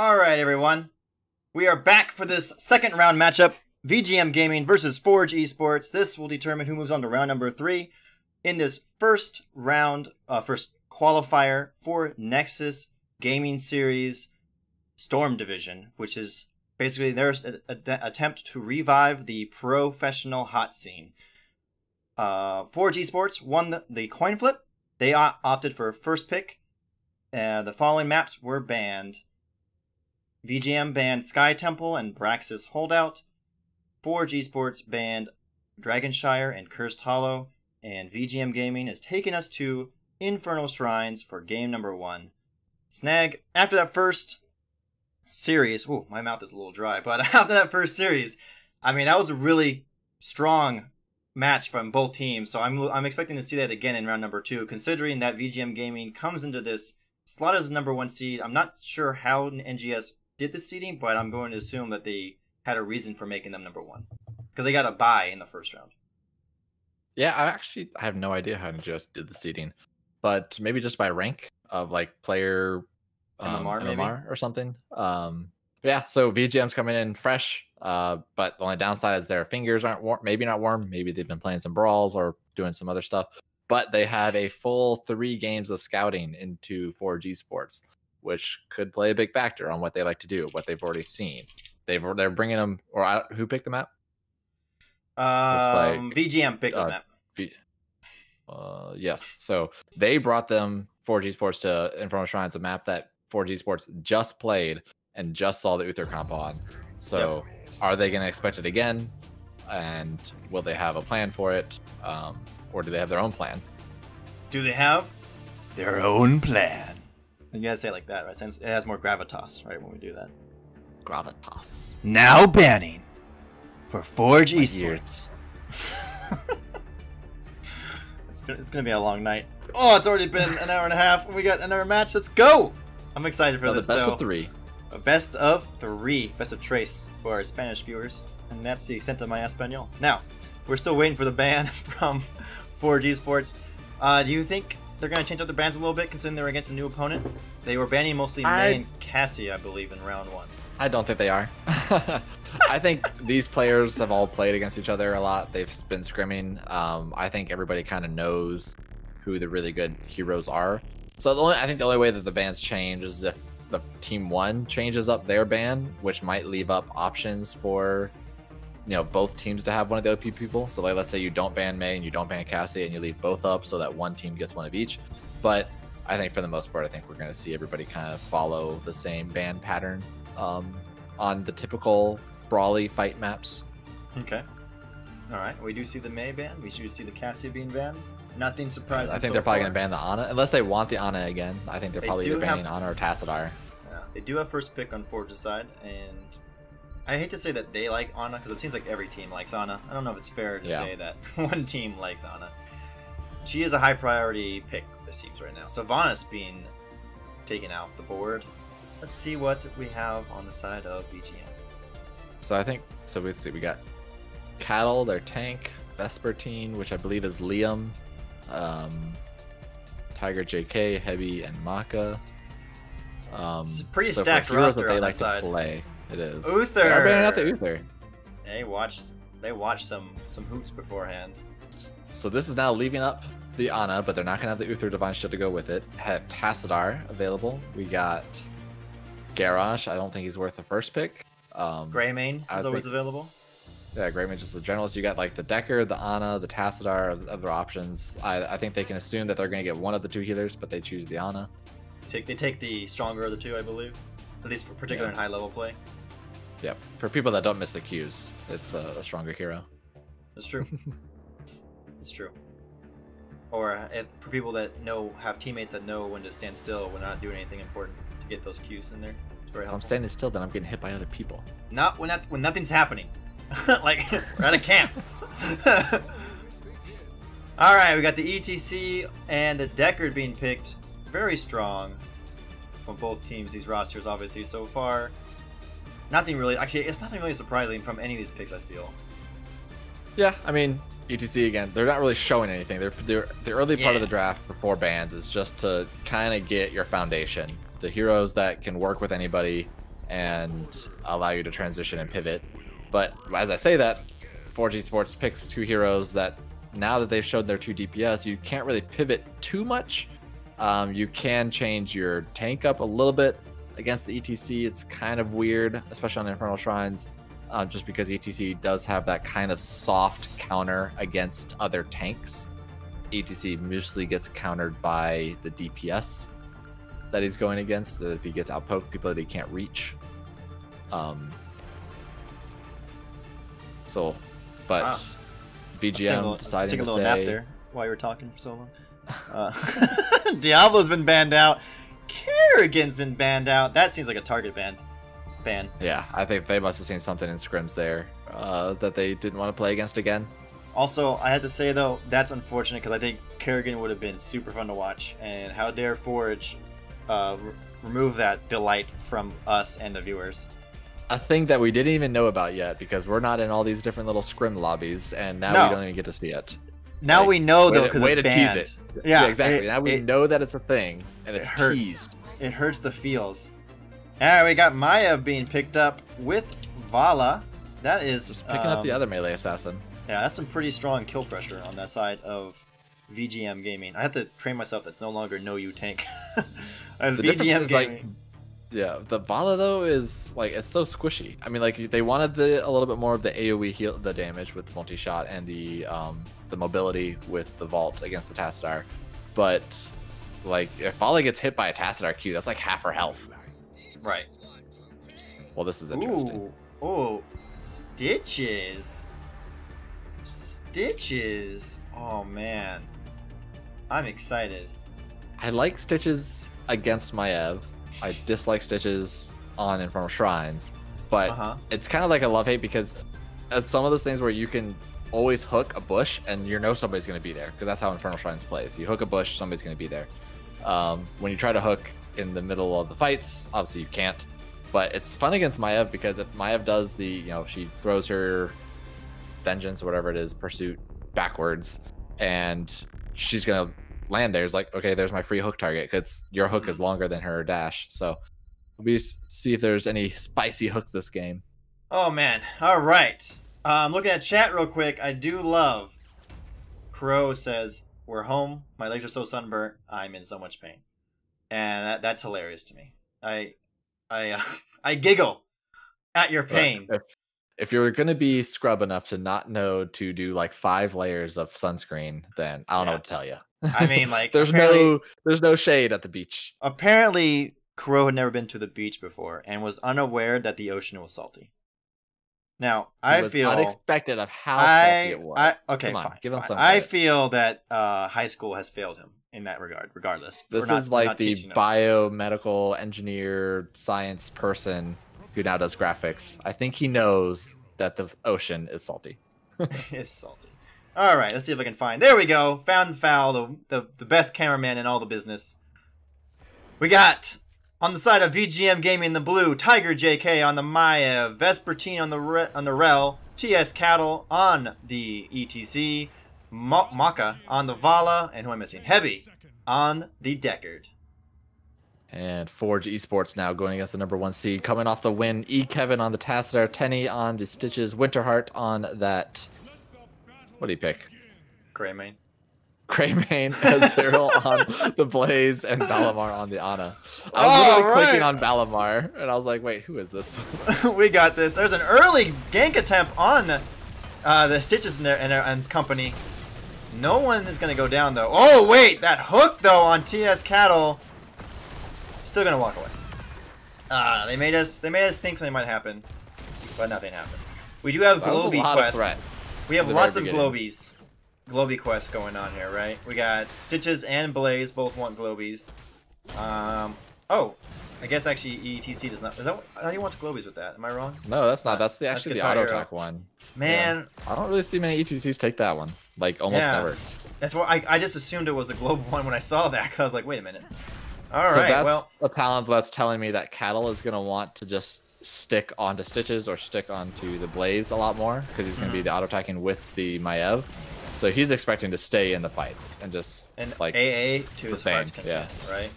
All right, everyone. We are back for this second round matchup VGM Gaming versus Forge Esports. This will determine who moves on to round number three in this first round, uh, first qualifier for Nexus Gaming Series Storm Division, which is basically their attempt to revive the professional hot scene. Uh, Forge Esports won the, the coin flip. They opted for first pick. Uh, the following maps were banned. VGM banned Sky Temple and Braxis Holdout. Forge Esports banned Dragonshire and Cursed Hollow. And VGM Gaming has taken us to Infernal Shrines for game number one. Snag, after that first series, ooh, my mouth is a little dry, but after that first series, I mean, that was a really strong match from both teams. So I'm I'm expecting to see that again in round number two, considering that VGM Gaming comes into this slot as number one seed. I'm not sure how an NGS did the seeding, but I'm going to assume that they had a reason for making them number one because they got a buy in the first round. Yeah, I actually I have no idea how just did the seating, but maybe just by rank of like player um, MMR, maybe? MMR or something. Um, yeah, so VGM's coming in fresh, uh, but the only downside is their fingers aren't warm. Maybe not warm. Maybe they've been playing some brawls or doing some other stuff. But they have a full three games of scouting into Forge Esports, which could play a big factor on what they like to do, what they've already seen. They've they're bringing them, or I, who picked them out? Um, like, VGM picked this uh, map. V- Uh, yes. So they brought them Forge Esports to Infernal Shrines, a map that Forge Esports just played and just saw the Uther comp on. So are they going to expect it again? And will they have a plan for it? Um, or do they have their own plan? Do they have their own plan? You gotta say it like that, right? Since it has more gravitas, right? When we do that. Gravitas. Now banning for Forge My Esports. it's, gonna, it's gonna be a long night. Oh, it's already been an hour and a half. We got another match. Let's go! I'm excited for No, the this. best though. of three. A best of three. Best of trace for our Spanish viewers. And that's the extent of my Espanol. Now, we're still waiting for the ban from Forge Esports. Uh, do you think they're going to change up their bans a little bit considering they're against a new opponent? They were banning mostly I- May and Cassie, I believe, in round one. I don't think they are. I think these players have all played against each other a lot. They've been scrimming. Um, I think everybody kind of knows who the really good heroes are. So the only, I think the only way that the bans change is if the team one changes up their ban, which might leave up options for you know both teams to have one of the OP people. So like let's say you don't ban May and you don't ban Cassie and you leave both up so that one team gets one of each. But I think for the most part, I think we're going to see everybody kind of follow the same ban pattern um, on the typical brawly fight maps. Okay. All right. We do see the May ban. We do see the Cassie being banned. Nothing surprising. I think so they're probably going to ban the Ana unless they want the Ana again. I think they're They probably either have- banning Ana or Tassadar. Yeah, they do have first pick on Forge's side, and I hate to say that they like Ana because it seems like every team likes Ana. I don't know if it's fair to Yeah. say that one team likes Ana. She is a high priority pick, it seems right now. So Vanas being taken off the board. Let's see what we have on the side of VGM. So I think so. We see we got Cattle, their tank, Vespertine, which I believe is Liam, um, Tiger, JK, Heavy, and Maka. Um, It's a pretty so stacked roster on that like side. to play. It is. Uther! They are banning out the Uther. They watched they watched some some hoops beforehand. So this is now leaving up the Ana, but they're not gonna have the Uther Divine Shield to go with it. Have Tassadar available. We got Garrosh. I don't think he's worth the first pick. Um, Greymane is always think- available. Yeah, Great Mage is the generalist. You got like the Deckard, the Ana, the Tassadar, of other options. I, I think they can assume that they're going to get one of the two healers, but they choose the Ana. Take they take the stronger of the two, I believe. At least for particular Yeah. in high level play. Yep. For people that don't miss the cues, it's a, a stronger hero. That's true. it's true. Or uh, if, for people that know have teammates that know when to stand still when not doing anything important to get those cues in there. It's very If I'm standing still, then I'm getting hit by other people. Not when that when nothing's happening. like we're at a camp. All right, we got the ETC and the Deckard being picked. Very strong from both teams. These rosters, obviously, so far. Nothing really. Actually, it's nothing really surprising from any of these picks. I feel. Yeah, I mean, ETC again, they're not really showing anything. They're, they're the early part of the draft for four bands is just to kind of get your foundation. The heroes that can work with anybody and allow you to transition and pivot. But as I say that, Forge Esports picks two heroes that now that they've showed their two DPS, you can't really pivot too much. Um, you can change your tank up a little bit against the ETC. It's kind of weird, especially on Infernal Shrines, uh, just because ETC does have that kind of soft counter against other tanks. ETC mostly gets countered by the DPS that he's going against. That if he gets outpoked, people that he can't reach. Um. So, but Wow. VGM little- deciding take a to little say, nap there while you were talking for so long. Uh, Diablo's been banned out. Kerrigan's been banned out. That seems like a target ban. Ban. Yeah, I think they must have seen something in scrims there uh, that they didn't want to play against again. Also, I had to say though, that's unfortunate because I think Kerrigan would have been super fun to watch. And how dare Forge uh, re- remove that delight from us and the viewers? A thing that we didn't even know about yet because we're not in all these different little scrim lobbies, and now No. we don't even get to see it. Now Like, we know though because way it's to tease banned. it. Yeah, exactly. it- now we it- know that it's a thing, and it it's hurts. teased. It hurts the feels. Alright, we got Maiev being picked up with Valla. That is Just picking up the um, other melee assassin. Yeah, that's some pretty strong kill pressure on that side of VGM Gaming. I have to train myself that's no longer no you tank. As The VGM difference is like, yeah, the Valla though is like it's so squishy. I mean, like they wanted the a little bit more of the AOE heal, the damage with multi shot and the um the mobility with the vault against the Tassadar, but like if Valla gets hit by a Tassadar Q, that's like half her health. Right. Well, this is interesting. Ooh, ooh, stitches. Stitches. Oh man, I'm excited. I like Stitches against Maiev. I dislike Stitches on Infernal Shrines, but Uh huh. it's kind of like a love hate because it's some of those things where you can always hook a bush and you know somebody's going to be there because that's how Infernal Shrines plays. You hook a bush, somebody's going to be there. Um, when you try to hook in the middle of the fights, obviously you can't. But it's fun against Maiev because if Maiev does the, you know, she throws her vengeance or whatever it is, pursuit backwards, and she's gonna land there. It's like, okay, there's my free hook target because your hook is longer than her dash. So we see if there's any spicy hooks this game. Oh man. All right. Um, looking at chat real quick. I do love. Crow says, "We're home. My legs are so sunburnt. I'm in so much pain," and that, that's hilarious to me. I, I, uh, I giggle at your pain. If, if you're gonna be scrub enough to not know to do like five layers of sunscreen, then I don't know what to tell you. I mean, like, there's no there's no shade at the beach. Apparently, Crow had never been to the beach before and was unaware that the ocean was salty. Now, I feel unexpected of how salty I, it was. I okay, on, fine. give him fine. some I feel that uh, high school has failed him in that regard. Regardless, This not- is like the biomedical engineer science person who now does graphics. I think he knows that the ocean is salty. it's salty. All right, let's see if I can find. There we go. Found Foul, the, the the best cameraman in all the business. We got on the side of VGM Gaming the blue, Tiger JK on the Maiev, Vespertine on the Re- on the Rel, TS Cattle on the ETC, Mo- Maka on the Valla, and who am I missing? Heavy on the Deckard. And Forge Esports now going against the number one seed, coming off the win. E Kevin on the Tassadar, Tenny on the Stitches, Winterheart on that. What do you pick? Greymane. Greymane, Cyril on the Blaze, and Balamar on the Ana. I was All literally clicking on Balamar, and I was like, wait, who is this? we got this. There's an early gank attempt on uh, the Stitches and, their, and, their, and company. No one is going to go down, though. Oh, wait! That hook, though, on TS Cattle. Still going to walk away. Uh, they made us they made us think something might happen, but nothing happened. We do have That was a Globey lot of quests. threat. We have lots of Globies. Globy quests going on here, right? We got Stitches and Blaze both want Globies. Um, oh, I guess actually ETC does not. Is that, I thought he wants Globies with that. Am I wrong? No, that's not. That's the That's actually the auto attack one. Man, I don't really see many ETCs take that one. Like almost Yeah. never. that's what I, I just assumed it was the global one when I saw that because I was like, wait a minute. All right, so that's well, a talent that's telling me that Cattle is gonna want to just stick onto Stitches or stick onto the Blaze a lot more because he's gonna Mm-hmm. be the auto attacking with the Maiev. So he's expecting to stay in the fights and just and like. AA to his Sustained, heart's yeah. right?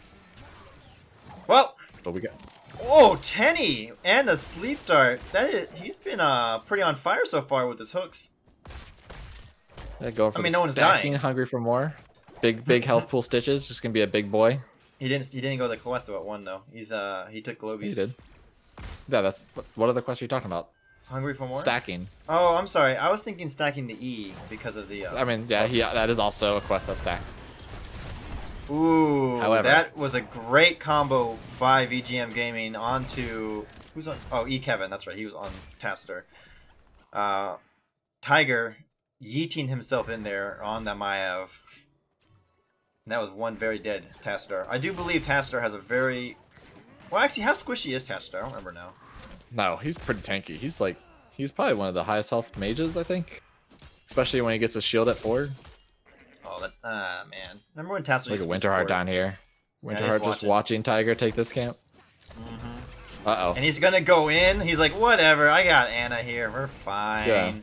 Well, But we got Oh, Tenny and the sleep dart. That is, he's been uh pretty on fire so far with his hooks. Going for I mean, no one's dying. hungry for more. Big, big health pool stitches. Just gonna be a big boy. He didn't. He didn't go to Calesto at one though. He's uh he took He did. Yeah, that's what- other question are you talking about? Hungry for more. Stacking. Oh, I'm sorry. I was thinking stacking the E because of the. Uh, I mean, yeah, he that is also a quest that stacks. Ooh, However- that was a great combo by VGM Gaming onto who's on? Oh, E Kevin. That's right. He was on Tassadar. Uh, Tiger yeeting himself in there on the Maiev. And that was one very dead Tassadar. I do believe Tassadar has a very. Well, actually, how squishy is Tassadar? I don't remember now. No, he's pretty tanky. He's like, he's probably one of the highest health mages, I think. Especially when he gets a shield at four. Oh, that ah man. Remember when? Look used at to Winterheart down here. Winterheart just watching. Tiger take this camp. Mhm. Uh oh. And he's gonna go in. He's like, whatever. I got Ana here. We're fine. Yeah.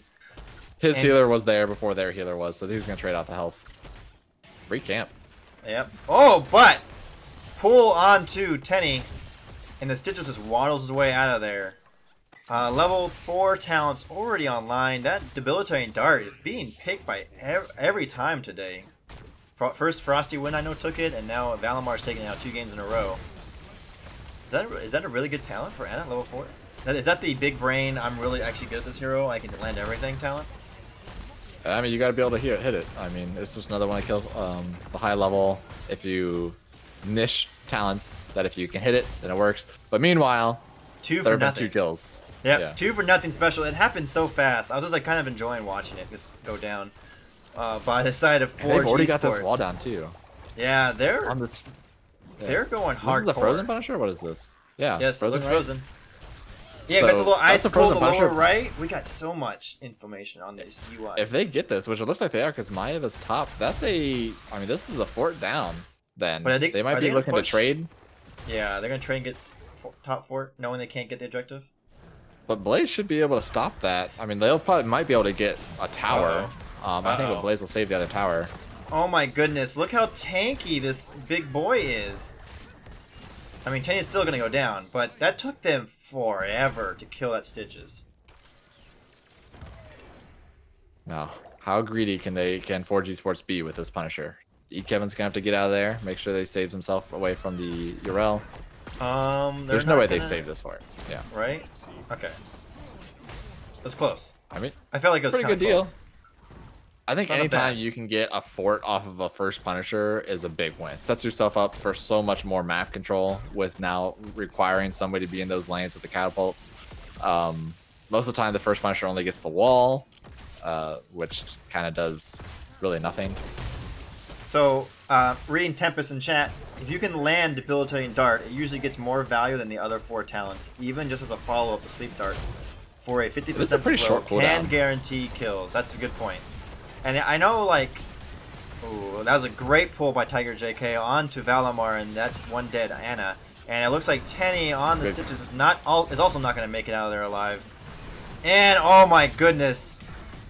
His and- healer was there before their healer was, so he's gonna trade out the health. Free camp. Yep. Oh, but pull onto Tenny, and the Stitches just waddles his way out of there. Uh, level four talents already online. That debilitating dart is being picked by ev- every time today. First Frosty win I know took it, and now Valamar's taking out two games in a row. Is that is that a really good talent for Ana level four? That, is that the big brain? I'm really actually good at this hero. I can land everything talent. I mean, you gotta be able to hit, hit it. I mean, it's just another one to kill um, the high level. If you niche talents, that if you can hit it, then it works. But meanwhile, Two there for have been two kills. Yep, Yeah. two for nothing special. It happened so fast. I was just like kind of enjoying watching it just go down. Uh, by the side of And Forge they've already got this Esports. wall down too. Yeah, they're On this. yeah. they're going This hardcore. is the frozen punisher. What is this? Yeah. Yes, it looks right? frozen. Yeah, got So, the little that's ice the pull frozen the lower Punisher. right. We got so much information on these UIs. If they get this, which it looks like they are, because Maiev is top, that's a. I mean, this is a fort down. Then But I think- they might be gonna looking push? to trade. yeah, they're gonna try and get top fort, knowing they can't get the objective. But Blaze should be able to stop that. I mean, they'll probably might be able to get a tower. Um, I think Uh-oh. that Blaze will save the other tower. Oh my goodness! Look how tanky this big boy is. I mean, Tenny's still gonna go down, but that took them forever to kill that Stitches. Now, how greedy can they can Forge Esports be with this Punisher? E Kevin's gonna have to get out of there, make sure they saves himself away from the Yrel. Um, There's no way they gonna- save this fort. Yeah, Right? Okay. That's close. I mean, I felt like it was Pretty kind of good deal. close. I think It's not a anytime you can get a fort off of a first Punisher is a big win. Sets yourself up for so much more map control with now requiring somebody to be in those lanes with the catapults. Um, most of the time, the first Punisher only gets the wall, uh, which kind of does really nothing. So, uh, reading Tempest in chat, if you can land Debilitating Dart, it usually gets more value than the other four talents, even just as a follow-up to Sleep Dart. For a 50% This is slow, short can cooldown. guarantee kills. That's a good point. And I know, like, ooh, that was a great pull by Tiger JK onto Valamar, and that's one dead Ana. And it looks like Tenny on the Good. Stitches is not all, is also not going to make it out of there alive. And oh my goodness,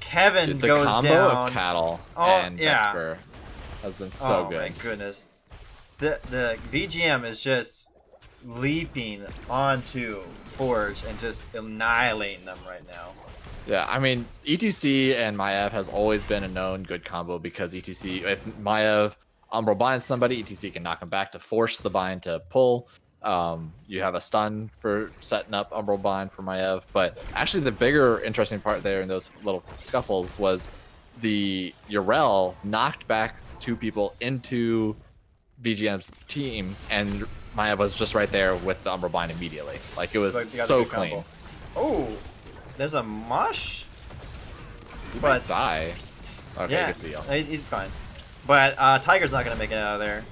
Kevin Dude, the goes combo down. of Cattle Oh, and yeah. Vesper has been so oh good. Oh my goodness. The the VGM is just leaping onto Forge and just annihilating them right now. Yeah, I mean, ETC and Maiev has always been a known good combo because ETC, if Maiev Umbral binds somebody, ETC can knock him back to force the bind to pull. Um, you have a stun for setting up Umbral bind for Maiev, but actually the bigger interesting part there in those little scuffles was the Yrel knocked back two people into VGM's team, and Maiev was just right there with the Umbral bind immediately. Like it was So you got a so clean. Oh, there's a mosh. You But- might die. Okay, yeah, good deal. he's, he's fine. But uh, Tiger's not gonna make it out of there.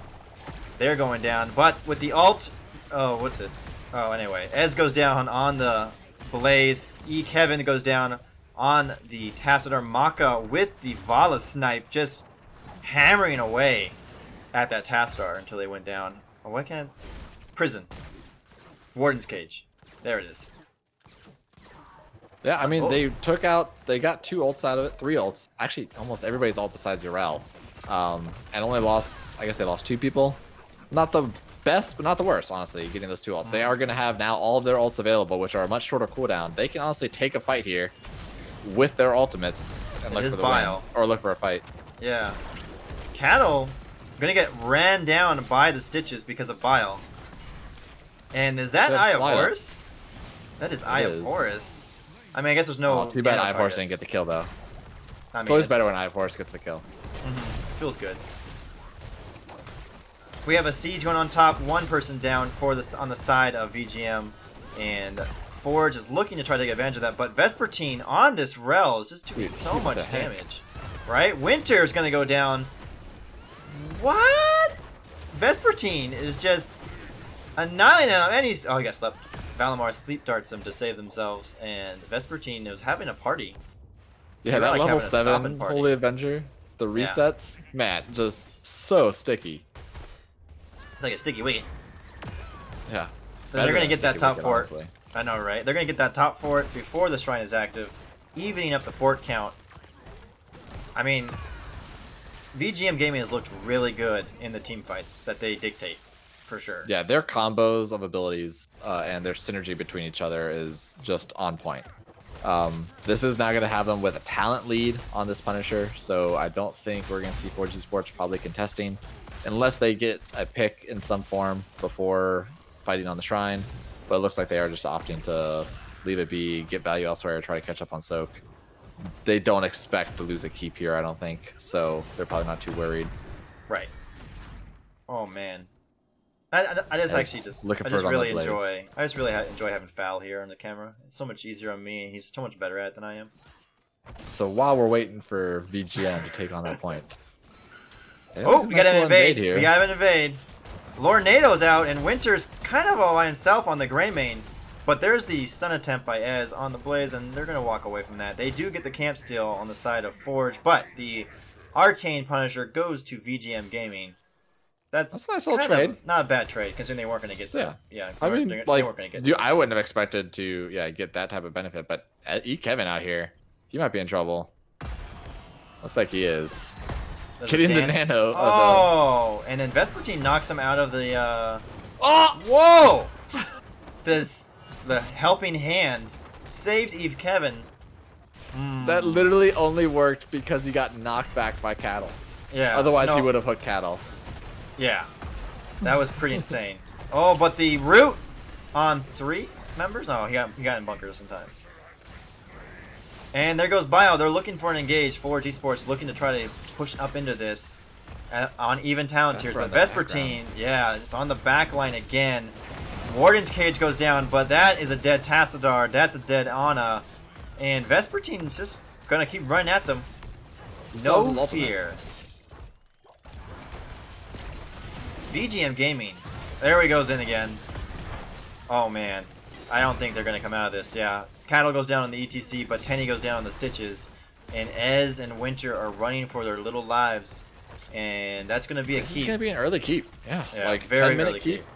They're going down. But with the alt, oh, what's it? Oh, anyway, Ez goes down on the Blaze. E Kevin goes down on the Tassadar Maka with the Valla snipe, just hammering away at that Tassadar until they went down. Oh, why can't prison? Warden's cage. There it is. Yeah, I mean Oh. they took out they got two ults out of it, three ults. Actually, almost everybody's ult besides Yrel. Um, and only lost I guess they lost two people. Not the best, but not the worst, honestly, getting those two ults. They are going to have now all of their ults available, which are a much shorter cooldown. They can honestly take a fight here with their ultimates and It look for the Bile. win. Or look for a fight. Yeah. Cattle gonna get ran down by the stitches because of bile. And is that That's Eye of. Horus? That is Eye of. Horus. I mean, I guess there's no. oh, too bad Eye of Horus didn't get the kill, though. I mean, It's always better when Eye of Horus gets the kill. Mhm. Feels good. We have a siege going on top. One person down for this on the side of VGM, and Forge is looking to try to take advantage of that. But Vespertine on this rel is just doing Dude, so much damage. Right? Winter is gonna go down. What? Vespertine is just annihilating them, and he's oh, he got slept. Valimar sleep darts them to save themselves, and Vespertine is having a party. Yeah, that like level having a 7 party. Holy Avenger, the Yeah. resets, man, just so sticky. It's like a sticky wicket. Yeah. They're gonna get that top Wicket, fort. honestly. I know, right? They're gonna get that top fort before the shrine is active, evening up the fort count. I mean, VGM Gaming has looked really good in the team fights that they dictate, for sure. Yeah, their combos of abilities uh, and their synergy between each other is just on point. Um, this is now going to have them with a talent lead on this Punisher, so I don't think we're going to see Forge Esports probably contesting, unless they get a pick in some form before fighting on the Shrine. But it looks like they are just opting to leave it be, get value elsewhere, or try to catch up on Soak. They don't expect to lose a keep here, I don't think, so they're probably not too worried. Right. Oh man. I, I, I just Yeah, actually just looking I for just it on the really enjoy I just really ha- enjoy having Foul here on the camera. It's so much easier on me, and he's so much better at it than I am. So while we're waiting for VGM to take on that point. They Oh, we got an little invade. here. We got an invade. Lornado's out, and Winter's kind of all by himself on the Greymane. But there's the stun attempt by Ez on the Blaze, and they're going to walk away from that. They do get the camp steal on the side of Forge, but the Arcane Punisher goes to VGM Gaming. That's, That's a nice little trade. not a bad trade, considering they weren't going to get Yeah. that. Yeah, I they weren't- mean, they like, weren't going to get you. I wouldn't have expected to, yeah, get that type of benefit. But uh, E Kevin out here, he might be in trouble. Looks like he is. There's getting the nano of the- Oh, and then Vespertine knocks him out of the. Uh... Oh! Whoa! this the helping hand saves Eve Kevin. Hmm. That literally only worked because he got knocked back by Cattle. yeah. Otherwise, he would have hooked Cattle. Yeah, that was pretty insane. Oh, but the root on three members. Oh, he got he got in bunkers sometimes. And there goes Bio. They're looking for an engage. Forge Esports looking to try to push up into this uh, on even talent tiers. But Vespertine, yeah, it's on the back line again. Warden's cage goes down, but that is a dead Tassadar. That's a dead Ana. And Vespertine's just gonna keep running at them. No fear. VGM Gaming. There he goes in again. Oh man. I don't think they're gonna come out of this. Yeah. Cattle goes down on the ETC, but Tenny goes down on the Stitches. And Ez and Winter are running for their little lives. And that's gonna be a This is keep. gonna be an early keep. Yeah, Yeah, like very 10 minute early keep. keep.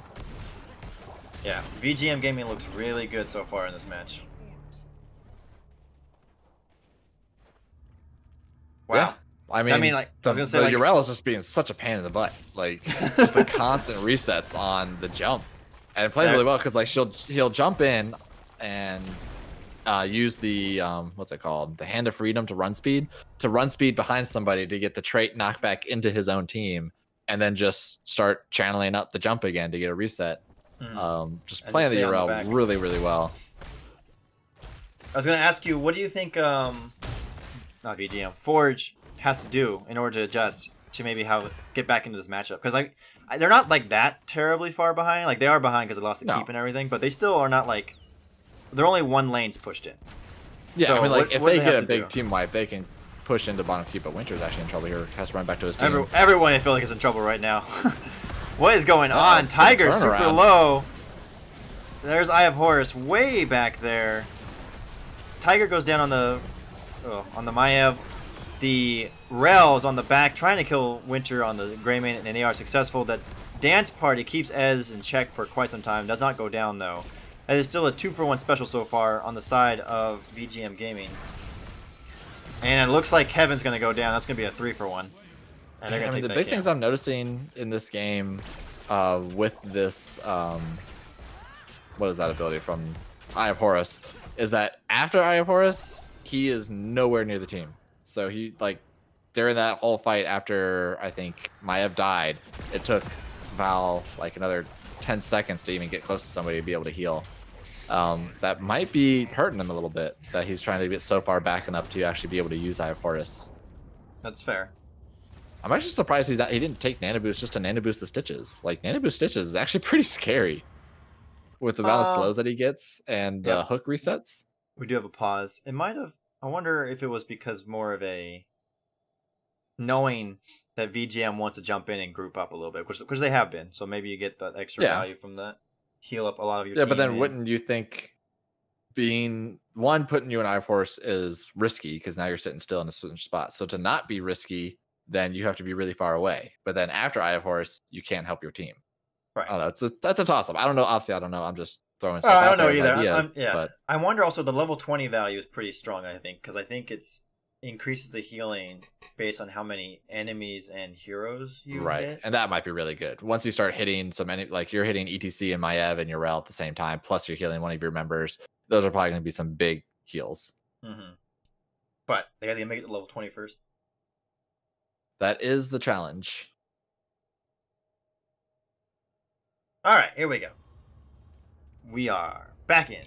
Yeah, VGM Gaming looks really good so far in this match. Wow. Yeah. I mean, I mean, like, I the, was gonna say, the like- is just being such a pain in the butt. Like, just the constant resets on the jump, and playing Yeah. really well because like she'll he'll jump in and uh, use the um, what's it called, the hand of freedom to run speed to run speed behind somebody to get the trait knockback into his own team, and then just start channeling up the jump again to get a reset. Hmm. Um, just playing just the on the really really well. I was gonna ask you, what do you think? Um, not VGM, Forge has to do in order to adjust to maybe how get back into this matchup? Because like I- they're not like that terribly far behind. Like they are behind because they lost the No. keep and everything, but they still are not like they're only one lane's pushed in. Yeah, So I mean, like what- if what they they get a big do? team wipe, they can push into bottom keep. But Winter's actually in trouble here. Has to run back to his team. Every, everyone I feel like is in trouble right now. what is going Uh-oh, on? Tiger super turnaround. low. There's Eye of Horus way back there. Tiger goes down on the oh, on the Maiev. The Rel is on the back trying to kill Winter on the Greymane, and they are successful. That dance party keeps Ez in check for quite some time. Does not go down though. It is still a two for one special so far on the side of VGM Gaming. And it looks like Kevin's gonna go down. That's gonna be a three for one. And I mean, the big things I'm noticing in this game uh, with this um, what is that ability from Eye of Horus is that after Eye of Horus, he is nowhere near the team. So he like during that whole fight after I think Maiev died, it took Val like another 10 seconds to even get close to somebody to be able to heal. Um, that might be hurting him a little bit that he's trying to get so far back enough to actually be able to use Eye of Horus. That's fair. I'm actually surprised he's not, he didn't take Nano Boost just to Nano Boost the Stitches. Like, Nano Boost Stitches is actually pretty scary with the amount of Um, slows that he gets and the yeah. hook resets. We do have a pause. It might have. I wonder if it was because more of a knowing that VGM wants to jump in and group up a little bit, which because they have been. So maybe you get that extra Yeah. value from that. Heal up a lot of your Yeah, but then and- wouldn't you think being one putting you in Eye of Horus is risky because now you're sitting still in a certain spot. So to not be risky, then you have to be really far away. But then after Eye of Horus, you can't help your team. Right. I don't know. It's a that's a toss up. I don't know. Obviously, I don't know. I'm just throwing Oh, stuff I don't know either. Ideas. I'm- yeah. But I wonder also the level 20 value is pretty strong, I think, because I think it's increases the healing based on how many enemies and heroes you right, hit. and that might be really good. Once you start hitting some any like you're hitting ETC and Maiev and Yrel at the same time, plus you're healing one of your members. Those are probably going to be some big heals. mm-hmm. But they got to make it to level 20 first. That is the challenge. All right, here we go. We are back in.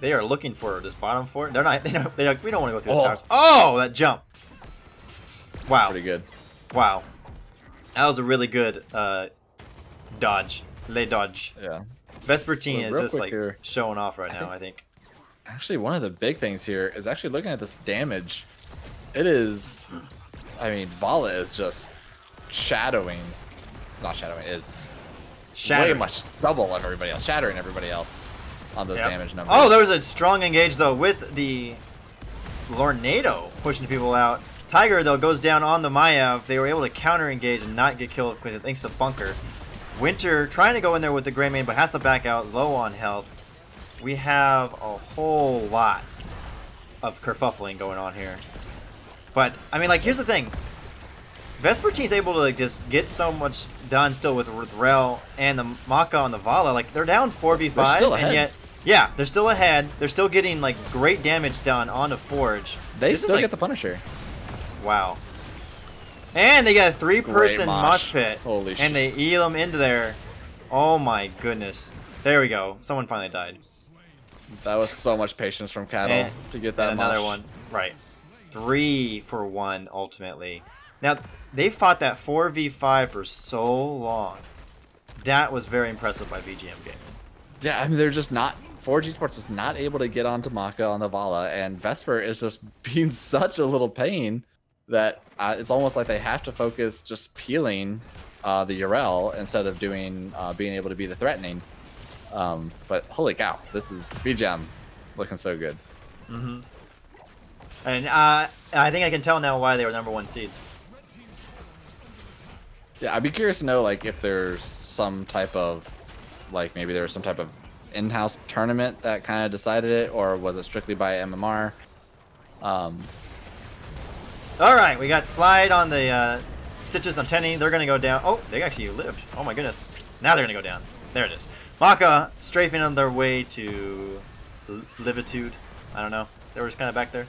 They are looking for this bottom fort. They're not. They don't. They're like, we don't want to go through the Oh. towers. Oh, that jump! Wow, Pretty good. wow, that was a really good uh, dodge. Lay dodge. Yeah. Vespertine Well, is just like here, showing off right I now. think- I think. Actually, one of the big things here is actually looking at this damage. It is, I mean, Valla is just shadowing, not shadowing, is way much double of everybody else, shattering everybody else on those Yep. damage numbers. Oh, there was a strong engage though with the Lornado pushing people out. Tiger though goes down on the Maiev. They were able to counter engage and not get killed with thanks to Bunker. Winter trying to go in there with the Greymane but has to back out low on health. We have a whole lot of kerfuffling going on here. But I mean like here's the thing. Vespertine's able to like, just get so much done still with, with Rel and the Maka on the Valla. Like they're down 4v5 They're still and yet yeah, they're still ahead. They're still getting like great damage done on the Forge. they this is still like get the Punisher. wow. And they got a three-person mosh. mosh pit, Holy shit. and they eel them into there. Oh my goodness! There we go. Someone finally died. That was so much patience from Cattle And- to get that and another mosh. one. Right. Three for one ultimately. Now they fought that 4v5 for so long. That was very impressive by VGM Gaming. Yeah, I mean they're just not. Forge Esports is not able to get onto Maka on the Valla, and Vesper is just being such a little pain that uh, it's almost like they have to focus just peeling uh, the Yrel instead of doing uh, being able to be the threatening. Um, but holy cow, this is VGM looking so good. Mm-hmm. And uh, I think I can tell now why they were number one seed. Yeah, I'd be curious to know like if there's some type of like maybe there was some type of in-house tournament that kind of decided it, or was it strictly by MMR? Um, All right, we got slide on the uh, stitches on Tenny. They're gonna go down. Oh, they actually lived. Oh my goodness. Now they're gonna go down. There it is. Maka strafing on their way to Livitude. I don't know. They were just kind of back there.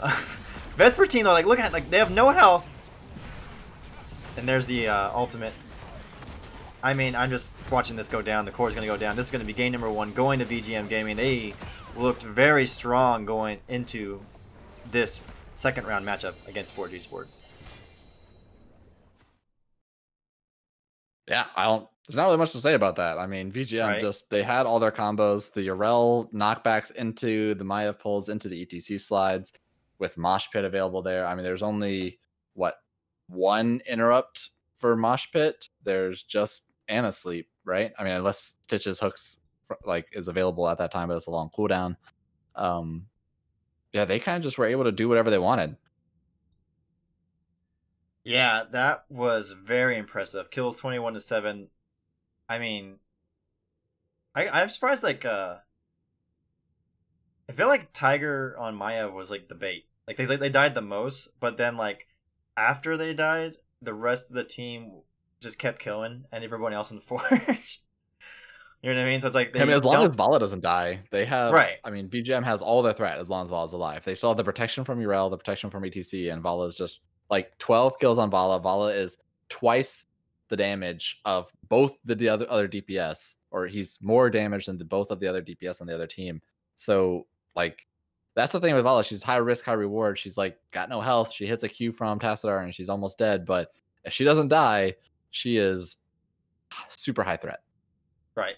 Vespertine though, like look at like they have no health. And there's the uh, ultimate. I mean, I'm just watching this go down. The core is going to go down. This is going to be game number one going to VGM Gaming. They looked very strong going into this second round matchup against Forge Esports. Yeah, I don't. There's not really much to say about that. I mean, VGM Right. just they had all their combos, the Yrel knockbacks into the Maiev pulls into the ETC slides, with Mosh Pit available there. I mean, there's only what one interrupt for Mosh Pit. There's just Ana Sleep, right? I mean, unless Stitches hooks like is available at that time, but it's a long cooldown. Um, yeah, they kind of just were able to do whatever they wanted. Yeah, that was very impressive. Kills 21 to 7. I mean, I, I'm surprised, like, uh, I feel like Tiger on Maiev was like the bait. Like they like they died the most, but then like after they died, the rest of the team just kept killing and everyone else in the forge. you know what I mean? So it's like I mean, as long don't- as Valla doesn't die, they have. Right. I mean, VGM has all their threat as long as Valla's alive. They still have the protection from Yrel, the protection from ETC, and Valla is just like 12 kills on Valla. Valla is twice the damage of both the, the other other DPS, or he's more damage than the, both of the other DPS on the other team. So like. That's the thing with Valla. She's high risk, high reward. She's like got no health. She hits a Q from Tassadar and she's almost dead. But if she doesn't die, she is super high threat. Right.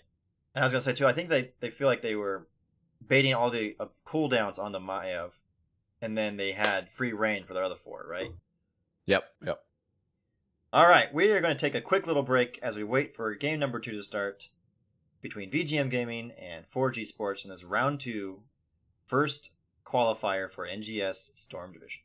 And I was gonna say too. I think they they feel like they were baiting all the uh, cooldowns onto Maiev, and then they had free reign for their other four. Right. Yep. Yep. All right. We are going to take a quick little break as we wait for game number two to start between VGM Gaming and Forge Esports in this round two, first qualifier for NGS Storm Division.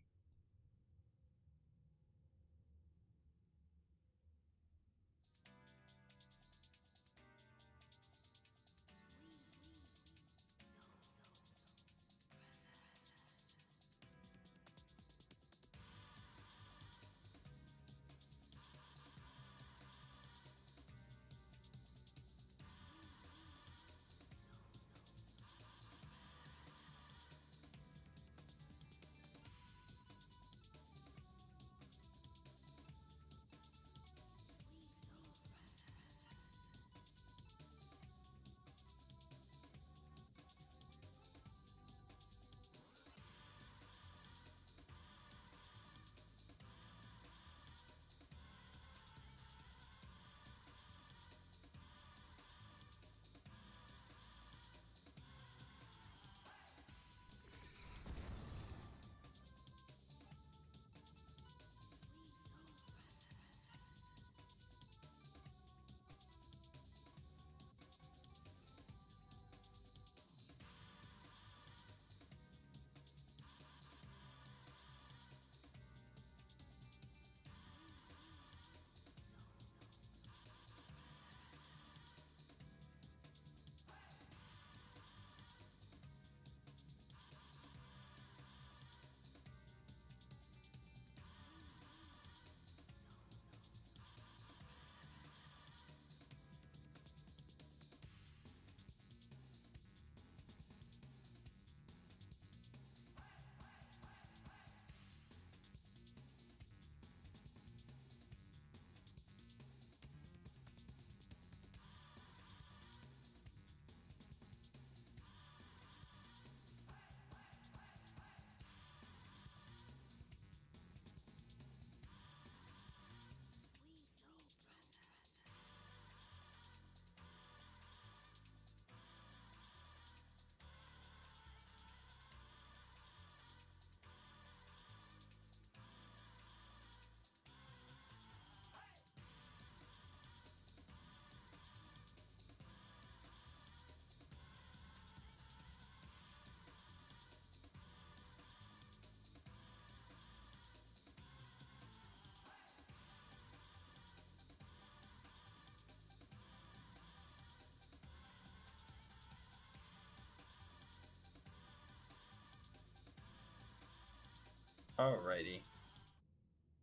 Alrighty.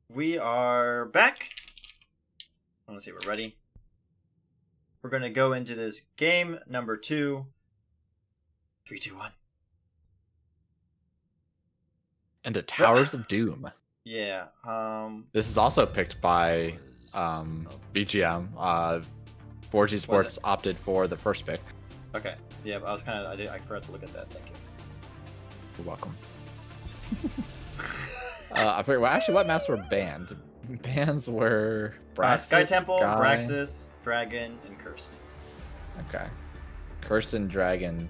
We are back. Let's see, if we're ready. We're going to go into this game number two. Three, two, one. And the Towers of Doom. Yeah. Um. This is also picked by um, VGM. Uh, Forge Esports opted for the first pick. Okay. Yeah, I was kind of I, did, I forgot to look at that. Thank you. You're welcome. uh, I forget. Well, actually, what maps were banned? Bans were Uh, Sky Temple, Sky- Braxis, Dragon, and Kirsten. Okay. Kirsten Dragon,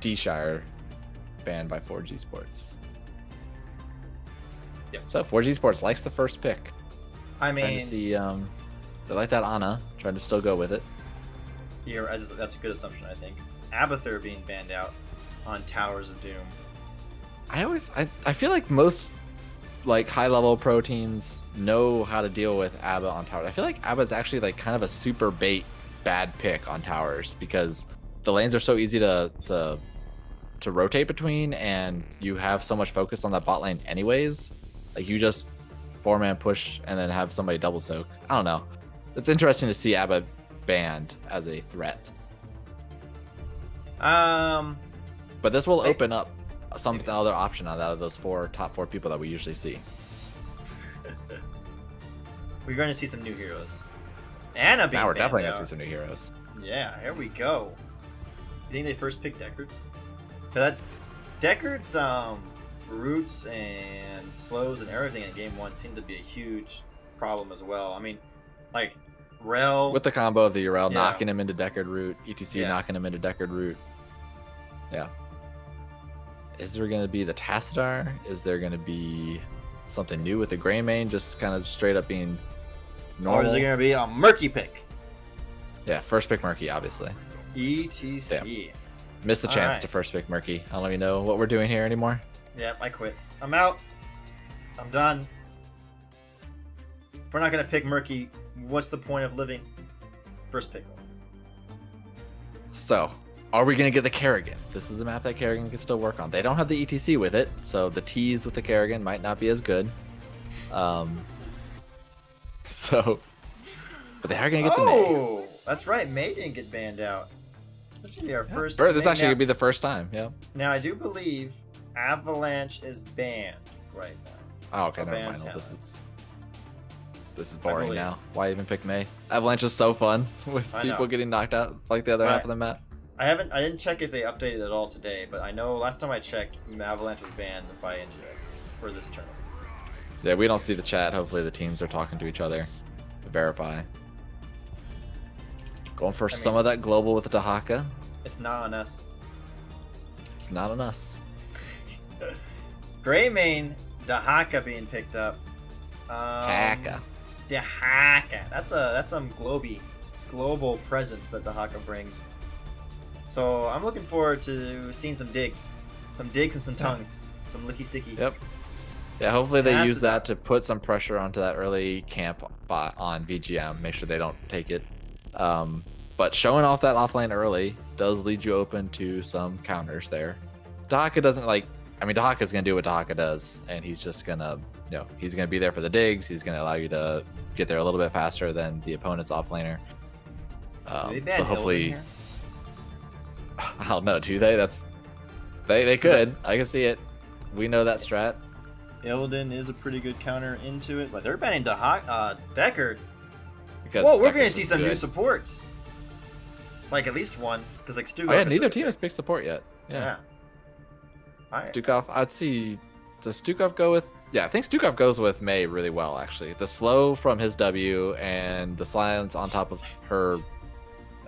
D-Shire, banned by Forge Esports. Yep. So Forge Esports likes the first pick. I Trying mean, to see, um, they like that Ana. Trying to still go with it. that's that's a good assumption, I think. Abathur being banned out on Towers of Doom. I always, I, I feel like most like high level pro teams know how to deal with Abba on towers. I feel like Abba's actually like kind of a super bait bad pick on towers because the lanes are so easy to to to rotate between and you have so much focus on that bot lane anyways. Like you just four man push and then have somebody double soak. I don't know. it's interesting to see Abba banned as a threat. Um, But this will open up some other option out of those four top four people that we usually see. we're going to see some new heroes. Ana being now we're definitely gonna see some new heroes. Yeah, here we go. You think they first picked Deckard? that Deckard's um roots and slows and everything in game one seemed to be a huge problem as well. I mean, like Rel. With the combo of the Yrel Yeah. knocking him into Deckard root, ETC Yeah. knocking him into Deckard root. Yeah. Is there gonna be the Tassadar? Is there gonna be something new with the Greymane? Just kind of straight up being normal. or is it going to be a murky pick? Yeah, first pick Murky, obviously. ETC. Missed the All chance right. to first pick Murky. I don't even know what we're doing here anymore. Yep, I quit. I'm out. I'm done. If we're not gonna pick Murky, what's the point of living? First pick. So, are we gonna get the Kerrigan? This is a map that Kerrigan can still work on. They don't have the ETC with it, so the T's with the Kerrigan might not be as good. Um. So, but they are gonna get the May. Oh, that's right. May didn't get banned out. This is gonna be our first. Or this actually now, could be the first time. Yeah. now I do believe Avalanche is banned right now. Oh, okay. Never mind. This is this is boring now. Why even pick May? Avalanche is so fun with people getting knocked out like the other half Right. of the map. I haven't. I didn't check if they updated at all today, but I know last time I checked, Avalanche was banned by NGS for this tournament. Yeah, we don't see the chat. Hopefully, the teams are talking to each other. to Verify. Going for I mean- some of that global with the Dehaka. It's not on us. It's not on us. Greymane, Dehaka being picked up. Um, Haka. Dehaka. That's a that's some globy, global presence that Dehaka brings. So I'm looking forward to seeing some digs, some digs and some tongues, some licky sticky. Yep. Yeah, hopefully they use that to put some pressure onto that early camp bot on VGM. Make sure they don't take it. Um, but showing off that offlane early does lead you open to some counters there. Dehaka doesn't like. I mean, Dehaka's gonna do what Dehaka does, and he's just gonna, you know, he's gonna be there for the digs. He's gonna allow you to get there a little bit faster than the opponent's offlaner. Um, so hopefully? I don't know. Do they? That's they. They could. I can see it. We know that strat. Illidan is a pretty good counter into it, but they're banning Dehaka, uh, Deckard. Because Whoa, we're gonna see some new supports. Like at least one, because like Stu. Oh yeah, neither team has picked support yet. Yeah. Yeah. Alright. Stukov, I'd see. Does Stukov go with? Yeah, I think Stukov goes with May really well actually. The slow from his W and the silence on top of her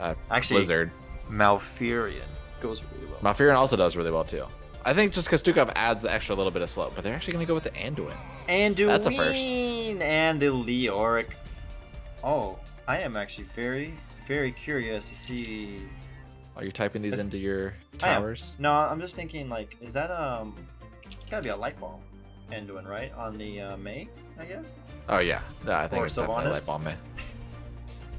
uh, Actually, Blizzard. Malfurion goes really well. Malfurion also does really well too. I think just because Stukov adds the extra little bit of slope, but they're actually gonna go with the Anduin. Anduin That's a first. and the Leoric. Oh, I am actually very, very curious to see. Are you typing these That's- into your towers? No, I'm just thinking like, is that um? It's gotta be a light bulb, Anduin, right? On the uh, May, I guess. Oh yeah, yeah. I think Or it's definitely light bomb May.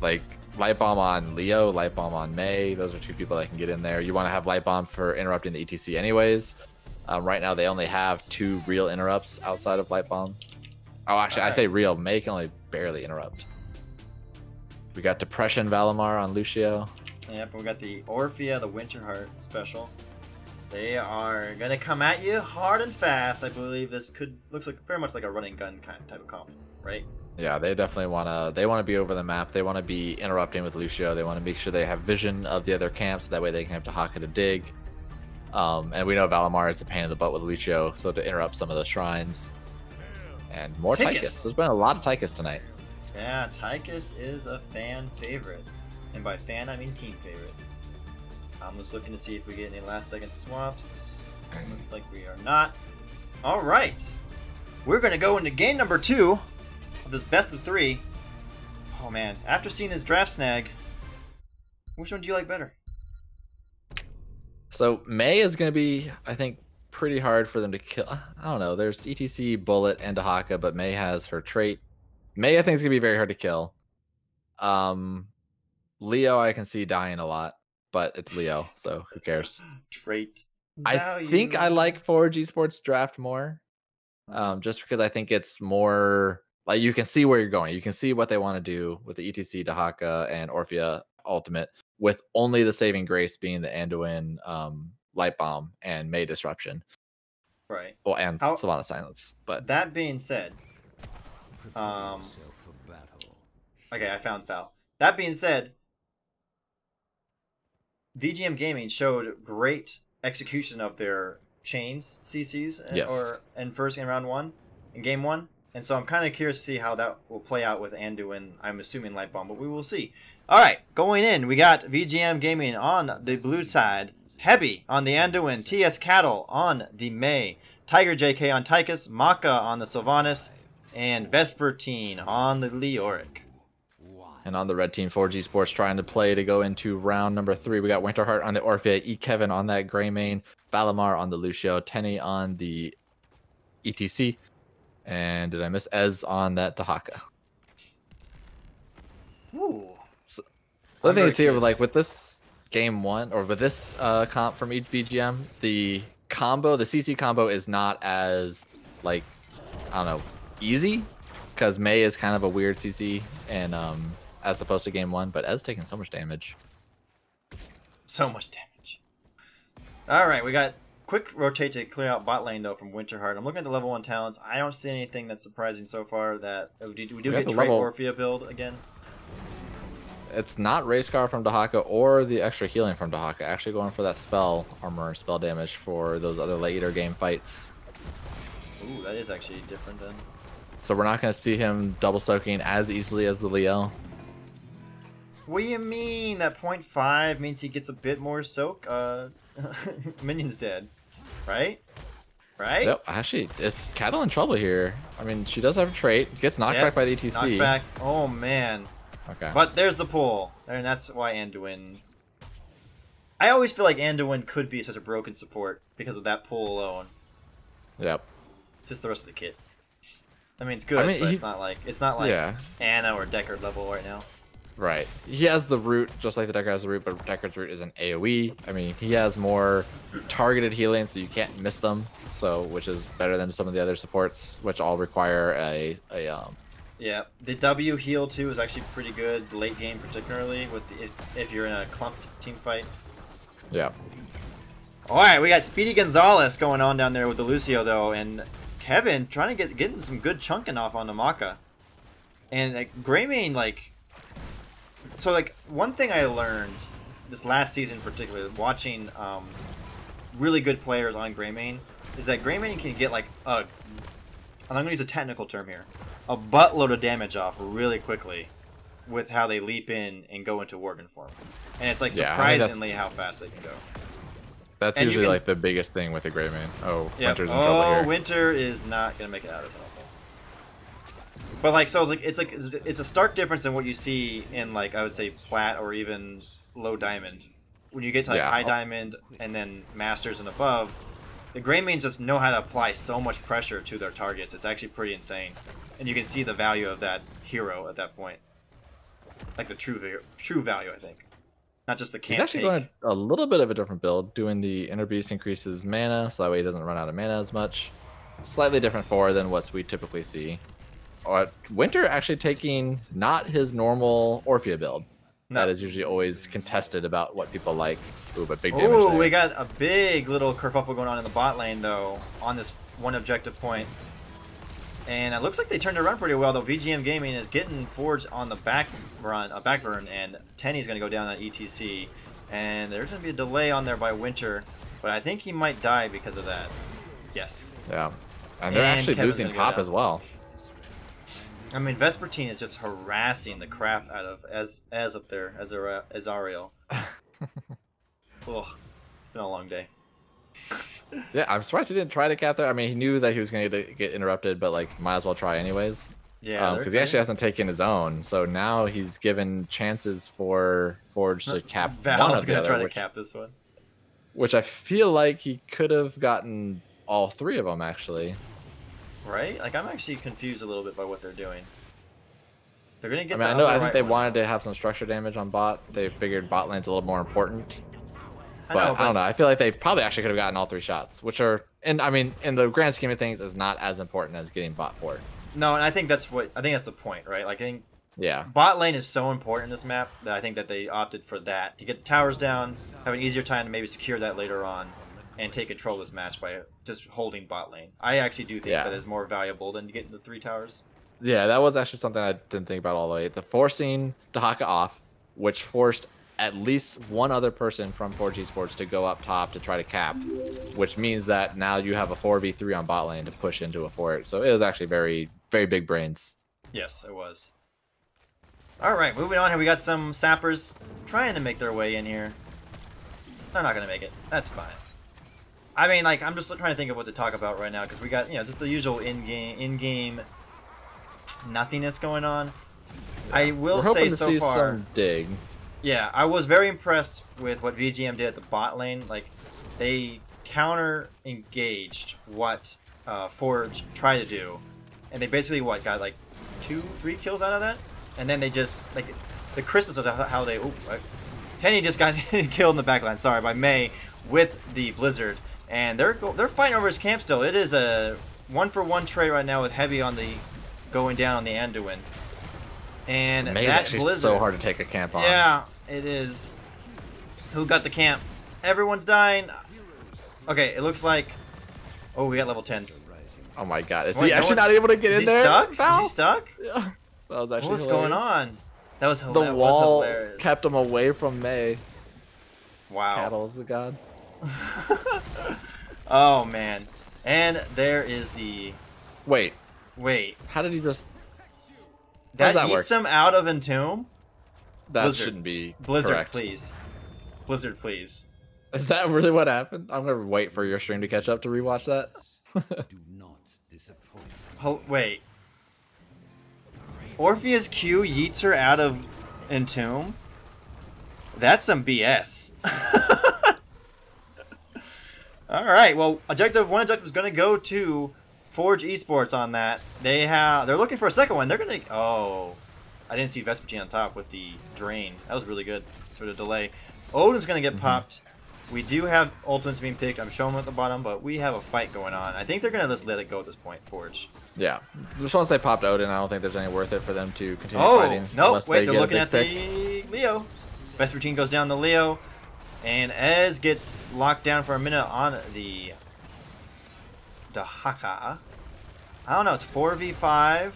Like light bomb on Leo, light bomb on May. Those are two people that can get in there. You want to have light bomb for interrupting the ETC, anyways. Um, right now, they only have two real interrupts outside of light bomb. Oh, actually, I say real. May can only barely interrupt. We got depression Valimar on Lucio. Yep, we got the Orphea, the Winterheart special. They are gonna come at you hard and fast. I believe this could looks like very much like a running gun kind type of comp, right? Yeah, they definitely want to. They want to be over the map. They want to be interrupting with Lucio. They want to make sure they have vision of the other camps. So That way, they can have Dehaka to dig. Um, and we know Valimar is a pain in the butt with Lucio, so to interrupt some of the shrines. And more Tychus. Tychus. There's been a lot of Tychus tonight. Yeah, Tychus is a fan favorite. And by fan, I mean team favorite. I'm just looking to see if we get any last second swaps. Looks like we are not. Alright. We're going to go into game number two this best of three. Oh man, after seeing this draft snag, which one do you like better? So May is going to be, I think, pretty hard for them to kill. I don't know. There's ETC, Bullet, and Dehaka, but May has her trait. May, I think, is going to be very hard to kill. Um, Leo, I can see dying a lot, but it's Leo, so who cares? Trait. I think I value. like Forge Esports Draft more, um, just because I think it's more like you can see where you're going. You can see what they want to do with the ETC, Dehaka, and Orphea Ultimate, with only the saving grace being the Anduin um, Light Bomb and May Disruption. Right. Well, and How- Savannah Silence. But That being said, um, okay, I found foul. That being said, VGM Gaming showed great execution of their chains CCs uh, Yes. or in first in round one, in game one, and so I'm kind of curious to see how that will play out with Anduin. I'm assuming Light Bomb, but we will see. All right, going in, we got VGM Gaming on the blue side, Heavy on the Anduin, TS Cattle on the May, Tiger JK on Tychus, Maka on the Sylvanas, and Vespertine on the Leoric. And on the red team, Forge Esports trying to play to go into round number three. We got Winterheart on the Orphea, E. Kevin on that Greymane, Valimar on the Lucio, Tenny on the ETC, and did I miss Ez on that Dehaka? Ooh. The other thing is here, curious. like with this game one or with this uh, comp from each VGM, the combo, the CC combo is not as like I don't know easy because May is kind of a weird CC and um as opposed to game one, but Ez taking so much damage. So much damage. All right, we got quick rotate to clear out bot lane though from Winterheart. I'm looking at the level one talents. I don't see anything that's surprising so far. That we do, we do We get the Trey level- Orphea build again. It's not Race Car from Dehaka or the extra healing from Dehaka. Actually going for that spell armor spell damage for those other later game fights. Ooh, that is actually different then. So we're not going to see him double soaking as easily as the Leo. What do you mean? That point 0.5 means he gets a bit more soak. Uh, minion's dead, right? Right? Yep, actually, is Cattle in trouble here? I mean, she does have a trait. Gets knocked Yep, back by the ETC. Knocked back. Oh man. Okay. But there's the pull, and that's why Anduin. I always feel like Anduin could be such a broken support because of that pull alone. Yep. It's just the rest of the kit. I mean, it's good, I mean, but he- it's not like it's not like yeah. Anna or Deckard level right now. Right. He has the root, just like the Deckard has the root, but Deckard's root is an AoE. I mean, he has more targeted healing, so you can't miss them. So, which is better than some of the other supports, which all require a a um. Yeah, the W heal too is actually pretty good late game, particularly with the, if, if you're in a clumped team fight. Yeah. All right, we got Speedy Gonzalez going on down there with the Lucio though, and Kevin trying to get getting some good chunking off on the Maka, and like Greymane like, so like one thing I learned this last season, particularly watching um, really good players on Greymane, is that Greymane can get like a, and I'm gonna use a technical term here, a buttload of damage off really quickly, with how they leap in and go into Worgen form, and it's like Yeah, surprisingly how fast they can go. That's And usually can- like the biggest thing with a Greymane. Oh, Yep. Winter's in oh, trouble here. Winter is not gonna make it out of this. I don't think. But like, so it's like it's like it's- a stark difference in what you see in like I would say flat or even low diamond. When you get to like Yeah. high diamond and then masters and above, the gray mains just know how to apply so much pressure to their targets. It's actually pretty insane, and you can see the value of that hero at that point, like the true true value. I think, not just the He's can't actually going a little bit of a different build, doing the inner beast increases mana, so that way he doesn't run out of mana as much. Slightly different for than what we typically see. Uh, Winter actually taking not his normal Orphea build. No. That is usually always contested about what people like. Ooh, but big damage. Ooh, there. we got a big little kerfuffle going on in the bot lane though, on this one objective point. And it looks like they turned around pretty well though. VGM Gaming is getting Forge on the back run, a back burn, and Tenny's gonna go down on ETC. And there's gonna be a delay on there by Winter, but I think he might die because of that. Yes. Yeah. And they're And actually Kevin's losing gonna go top down. as well. I mean, Vespertine is just harassing the crap out of as as up there as as Ariel. Ugh, it's been a long day. Yeah, I'm surprised he didn't try to cap there. I mean, he knew that he was going to get interrupted, but like, might as well try anyways. Yeah, um, because they're- he actually hasn't taken his own, so now he's given chances for Forge to cap one Val's gonna other, try to which, cap this one. which I feel like he could have gotten all three of them actually. Right? Like I'm actually confused a little bit by what they're doing. They're gonna get. I mean, I know I think right they one. wanted to have some structure damage on bot. They figured bot lane's a little more important, I but I, know, but don't know. I feel like they probably actually could have gotten all three shots, which are, and I mean, in the grand scheme of things, is not as important as getting bot four. No, and I think that's what I think that's the point, right? Like I think Yeah. bot lane is so important in this map that I think that they opted for that to get the towers down, have an easier time to maybe secure that later on, and take control of this match by just holding bot lane. I actually do think Yeah. that is more valuable than getting the three towers. Yeah, that was actually something I didn't think about all the way. The forcing Dehaka off, which forced at least one other person from Forge Esports to go up top to try to cap, which means that now you have a 4v3 on bot lane to push into a fort. So it was actually very, very big brains. Yes, it was. All right, moving on here. We got some sappers trying to make their way in here. They're not gonna make it. That's fine. I mean, like, I'm just trying to think of what to talk about right now because we got, you know, just the usual in-game, in-game nothingness going on. I will say to so see far. some dig. Yeah, I was very impressed with what VGM did at the bot lane. Like, they counter engaged what uh, Forge tried to do, and they basically what got like two, three kills out of that, and then they just like the Christmas of how they. Ooh, I, Tenny just got killed in the backline. Sorry, by May with the Blizzard, and they're they're fighting over his camp still. It is a one for one trade right now with Heavy on the going down on the Anduin. And May's that actually Blizzard, so hard to take a camp on. yeah, it is. Who got the camp? Everyone's dying. Okay, it looks like. Oh, we got level 10s. Oh my god. Is Wait, he no actually one- not able to get Is in he there? stuck? Is he stuck? Yeah. That was actually What's going on? That was, hila- The was wall hilarious. kept him away from May. Wow. Cattle is a god. oh, man. And there is the. Wait, Wait. how did he just? That, that eats work? him out of Entomb? That Blizzard. shouldn't be Blizzard, correct. please. Blizzard, please. Is that really what happened? I'm gonna wait for your stream to catch up to rewatch that. Do not disappoint. Ho- wait. Orphea's Q yeets her out of Entomb? That's some BS. Alright, well, objective one objective is gonna go to Forge Esports on that. They have they're looking for a second one. They're gonna oh I didn't see Vespertine on top with the drain. That was really good for the delay. Odin's gonna get mm-hmm. popped. We do have ultimates being picked. I'm showing them at the bottom, but we have a fight going on. I think they're gonna just let it go at this point, Forge. yeah, just once they popped Odin, I don't think there's any worth it for them to continue Oh, fighting. no, unless wait, they are looking at pick. the Leo. Vespertine goes down the Leo, and Ez gets locked down for a minute on the Dehaka. I don't know, it's 4v5.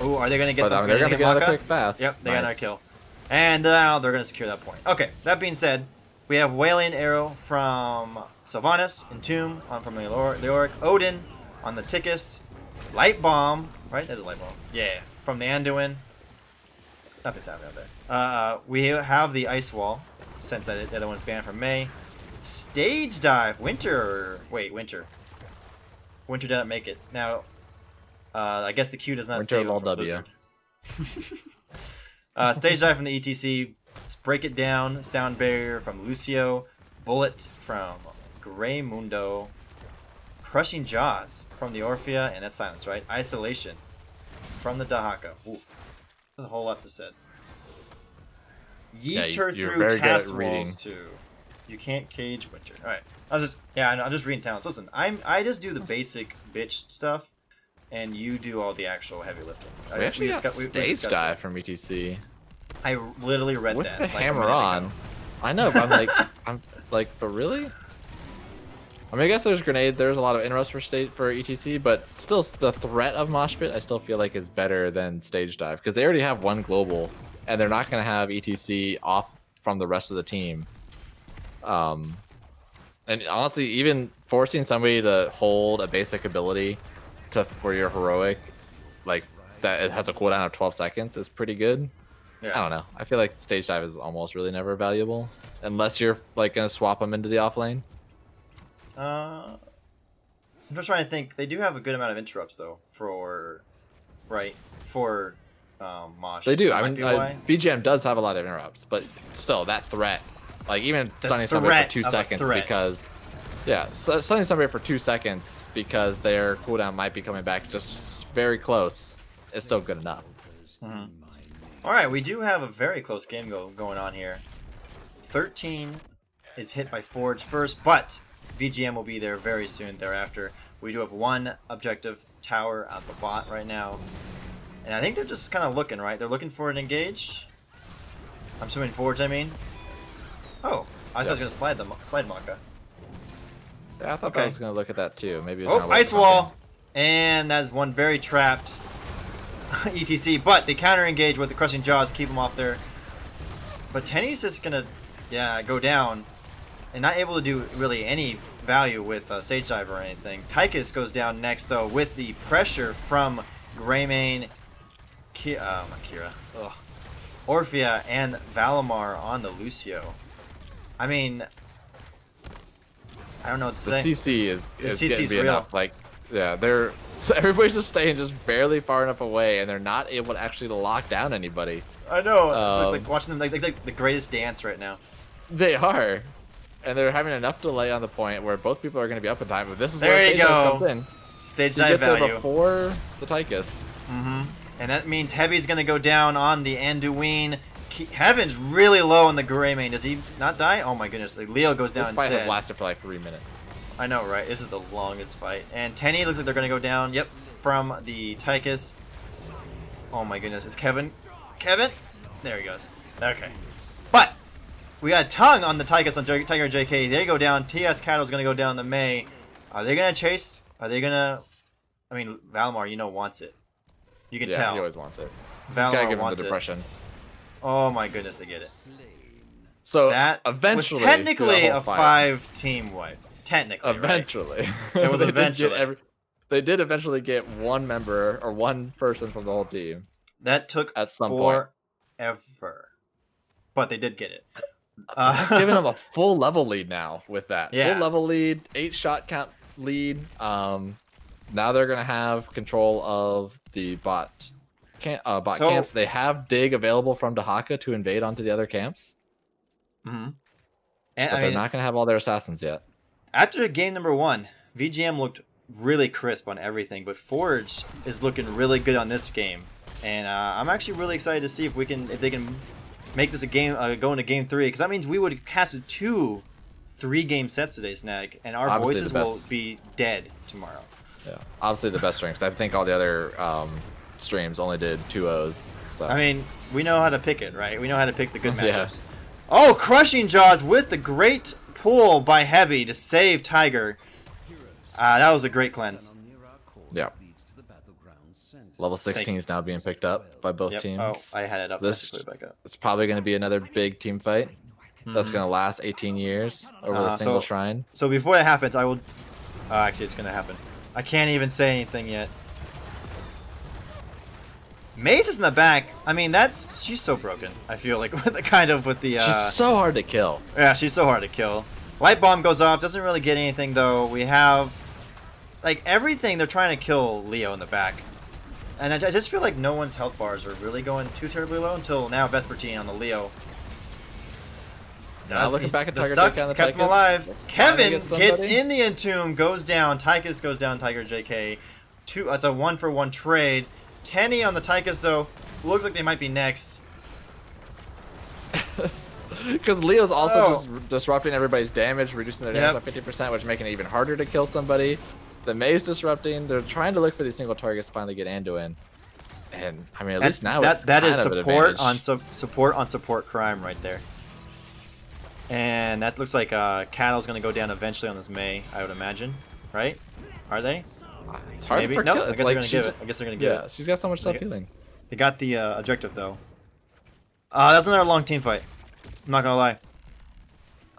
Oh, are they going to get But the they're gonna hit get another quick fast. Yep, they got another Nice. kill. And now they're going to secure that point. Okay, that being said, we have Wailing Arrow from Sylvanas, Entomb on from Leor- Leoric, Odin on the Tychus, Light Bomb, right? That's a Light Bomb. Yeah, from the Anduin. Nothing's happening out there. Uh, we have the Ice Wall, since that the other one's banned from May. Stage Dive, Winter. Wait, Winter. Winter didn't make it. Now, uh, I guess the Q does not Winter save him lol from W. Uh, stage dive from the ETC. Break it down. Sound barrier from Lucio. Bullet from Grey Mundo. Crushing jaws from the Orphea, and that's silence, right? Isolation from the Dehaka. Ooh, there's a whole lot to said. Yeah, Yeet you- her through task walls too. You can't cage Winter. All right, I was just yeah, I I'm just reading talents. Listen, I'm I just do the basic bitch stuff, and you do all the actual heavy lifting. I- We actually got discuss- we- we stage discussed dive this. from ETC I literally read with that. the like, hammer on. I know, but I'm like, I'm like, but really? I mean, I guess there's grenade. There's a lot of interrupts for state for ETC, but still, the threat of mosh pit I still feel like is better than stage dive because they already have one global, and they're not gonna have ETC off from the rest of the team. Um, and honestly, even forcing somebody to hold a basic ability to for your heroic, like that it has a cooldown of 12 seconds is pretty good. Yeah. I don't know. I feel like stage dive is almost really never valuable unless you're like gonna swap them into the off lane. Uh, I'm just trying to think. They do have a good amount of interrupts though for, right, for um, Mosh. They do. That I mean, uh. VGM does have a lot of interrupts, but still, that threat, like even The stunning somebody for two seconds because, yeah, so, stunning somebody for two seconds because their cooldown might be coming back just very close. Is still good enough. Mhm. All right, we do have a very close game go going on here. 13 is hit by Forge first, but VGM will be there very soon thereafter. We do have one objective tower at the bot right now. And I think they're just kind of looking, right? They're looking for an engage. I'm swimming forwards, I mean. Oh, I thought I was going to slide them, slide Maka. Yeah, I thought Okay. I was gonna look at that too. Maybe. It's Oh, ice wall! And that is one very trapped ETC, but they counter engage with the crushing jaws to keep him off there. But Tenny's just gonna, yeah, go down and not able to do really any value with uh, stage dive or anything. Tychus goes down next though with the pressure from Greymane, Ki- uh, Kira, ugh, Orphea, and Valimar on the Lucio. I mean, I don't know what to The say. CC is The is CC getting is to be real. enough. Like, yeah, they're so everybody's just staying just barely far enough away, and they're not able to actually lock down anybody. I know. it's Um, like, like watching them like, it's like the greatest dance right now. They are, and they're having enough delay on the point where both people are going to be up in time. But this is There where you go. comes in. Stage dive gets there value. before the Tychus. hmm And that means Heavy's gonna go down on the Anduin. Heaven's really low on the Greymane. Does he not die? Oh my goodness. Like, Leo goes down This fight instead. has lasted for like three minutes. I know, right? This is the longest fight. And Tenny looks like they're gonna go down. Yep, from the Tychus. Oh my goodness, it's Kevin. Kevin? There he goes. Okay. But we got tongue on the Tychus on J- Tiger JK. They go down. TS Cattle's gonna go down the May. Are they gonna chase? Are they gonna? I mean, Valmar, you know, wants it. You can yeah, tell. he always wants it. He's Valmar gotta give him the wants it. depression. Oh my goodness, they get it. So That eventually, was technically a five-team wipe. Technically, right? Eventually, It was They did eventually. every- they did eventually get one member or one person from the whole team That took at some point. forever, but they did get it. I've given them a full level lead now with that. Yeah. Full level lead, eight shot count lead. Um, now they're gonna have control of the bot uh, bot So- camps. They have dig available from Dehaka to invade onto the other camps, hmm but And I they're mean, not gonna have all their assassins yet. after game number one, VGM looked really crisp on everything, but Forge is looking really good on this game, and uh, I'm actually really excited to see if we can, if they can make this a game, uh, go into game three, because that means we would cast two, three game sets today, Snag, and our Obviously voices will be dead tomorrow. Yeah, obviously the best streams. I think all the other um, streams only did two O's. So I mean, we know how to pick it, right? We know how to pick the good Yeah. matchups. Oh, crushing jaws with the great pull by Heavy to save Tiger. Uh, that was a great cleanse. Yeah. level 16 is now being picked up by both Yep. teams. Oh, I had it up. This- This... Put it back up. It's probably going to be another big team fight that's Mhm. going to last 18 years over Uh, a single so- shrine. So before that happens, I will. Uh, actually, it's gonna happen. I can't even say anything yet. Maze is in the back. I mean, that's she's so broken. I feel like with the kind of with the. Uh, She's so hard to kill. Yeah, she's so hard to kill. Light bomb goes off, doesn't really get anything though. We have like everything they're trying to kill Leo in the back. And I, I just feel like no one's health bars are really going too terribly low until now Vespertine on the Leo. Now looking back at the Tiger suck JK on the kept him alive. Kevin gets gets in the entomb, goes down. Tychus goes down. Tiger JK. Two. That's a one for one trade. Tenny on the Tychus though. Looks like they might be next. Because Leo's also Oh. just disrupting everybody's damage, reducing their damage Yep. by 50%, which is making it even harder to kill somebody. The Maze disrupting. They're trying to look for these single targets to finally get Anduin. And I mean, at That's, least now that, it's that is support on su- support on support crime right there. And that looks like uh, Cattle's gonna go down eventually on this May, I would imagine, right? Are they? It's hard Maybe. for No. I guess like they're gonna give it. I guess they're gonna give Yeah, it. she's got so much self healing. They got the uh, objective though. Uh, that's another long team fight. I'm not gonna lie.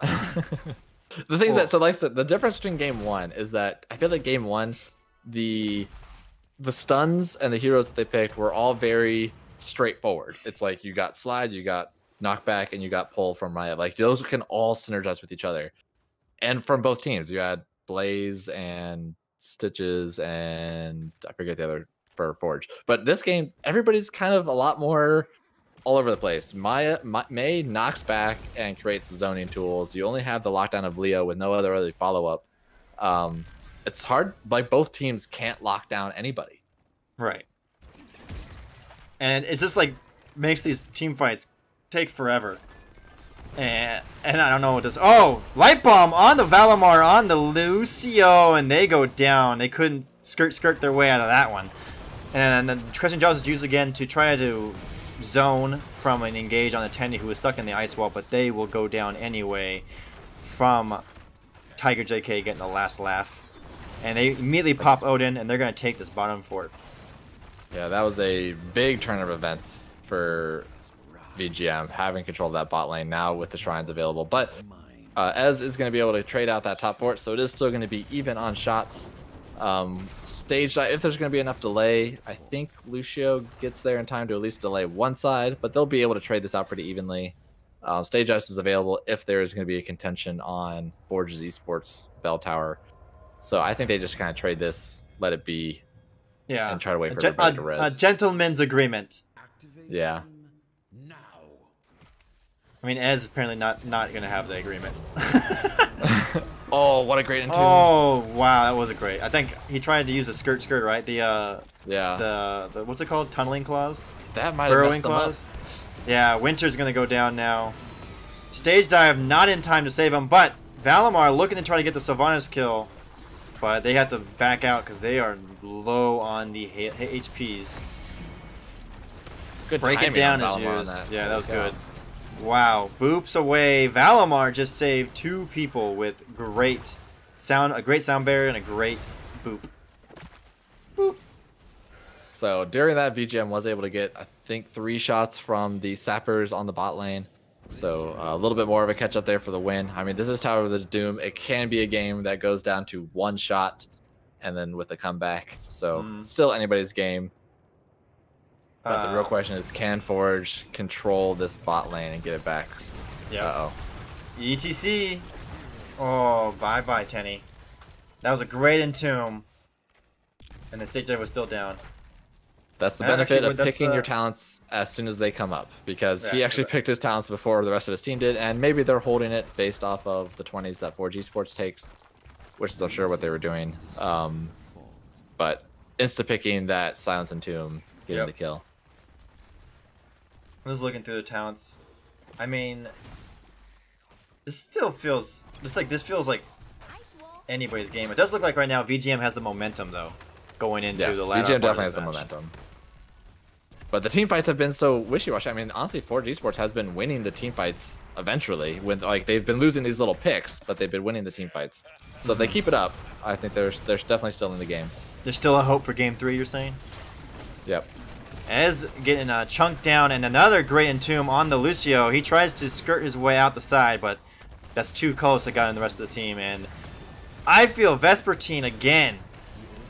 the thing is that so like the difference between game one is that I feel like game one, the the stuns and the heroes that they picked were all very straightforward. It's like you got slide, you got knockback, and you got pull from Riot. Like those can all synergize with each other, and from both teams, you had Blaze and Stitches and I forget the other for Forge. But this game, everybody's kind of a lot more all over the place. Maya Ma- May knocks back and creates zoning tools. You only have the lockdown of Leo with no other really follow up. Um, it's hard. Like both teams can't lock down anybody. Right. And it's just like makes these team fights take forever. And and I don't know what this. Oh, light bomb on the Valimar on the Lucio, and they go down. They couldn't skirt skirt their way out of that one. And then Crescent Jaws is used again to try to zone from an engage on the Tenny who is stuck in the ice wall, but they will go down anyway from Tiger JK getting the last laugh. And they immediately pop Odin, and they're going to take this bottom fort. Yeah, that was a big turn of events for VGM having control of that bot lane now with the shrines available. But uh, Ez is going to be able to trade out that top fort, so it is still going to be even on shots. Um, stage if there's going to be enough delay, I think Lucio gets there in time to at least delay one side, but they'll be able to trade this out pretty evenly. Um, stage ice is available if there is going to be a contention on Forge's Esports Bell Tower. So I think they just kind of trade this, let it be, Yeah. and try to wait for gen- everybody to a, res. a gentleman's agreement. Yeah. Them Now. I mean, Ez is apparently not not going to have the agreement. oh, what a great intuition! oh wow, that was a great. I think he tried to use a skirt skirt, right? The uh, yeah, the, the what's it called? Tunneling claws. that might have messed them up. claws. Yeah, Winter's gonna go down now. Stage dive not in time to save him, but Valimar looking to try to get the Sylvanas kill, but they have to back out because they are low on the H- HPs. Good Break it down is used. that. Yeah, that was Yeah. good. Wow, boops away. Valimar just saved two people with great sound, a great sound barrier and a great boop. So during that, VGM was able to get, I think, three shots from the sappers on the bot lane. So uh, a little bit more of a catch up there for the win. I mean, this is Tower of the Doom. It can be a game that goes down to one shot, and then with a comeback. So Mm. still anybody's game. But the real Uh, question is, can Forge control this bot lane and get it back? Yeah. Uh oh. ETC. Oh, bye bye, Tenny. That was a great entomb. And the dive was still down. That's the Uh, benefit actually, of picking uh, your talents as soon as they come up, because Yeah, he actually picked his talents before the rest of his team did, and maybe they're holding it based off of the 20s that Forge Esports takes, which is I'm sure what they were doing. Um, but insta picking that Silence and Tomb, getting Yep. the kill. I was looking through the talents. I mean, this still feels. It's like this feels like anybody's game. It does look like right now VGM has the momentum though, going into Yes, the last VGM definitely has the momentum. But the team fights have been so wishy-washy. I mean, honestly, Forge Esports has been winning the team fights eventually. When like they've been losing these little picks, but they've been winning the team fights. So if they keep it up, I think they're they're definitely still in the game. There's still a hope for game three. You're saying? Yep. Ez getting a chunk down and another great entomb on the Lucio. He tries to skirt his way out the side, but that's too close to got in the rest of the team. And I feel Vespertine again,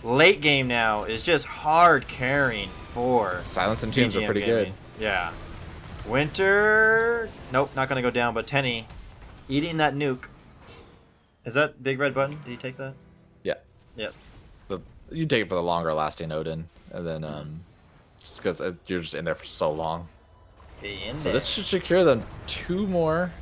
late game now, is just hard carrying for Silence and Tombs are pretty Gaming. Yeah. Winter. Nope, not gonna go down. But Tenny, eating that nuke. Is that big red button? Did you take that? Yeah. Yes. good. The, you take it for the longer lasting Odin, and then um, just because you're just in there for so long. In So there. this should secure them two more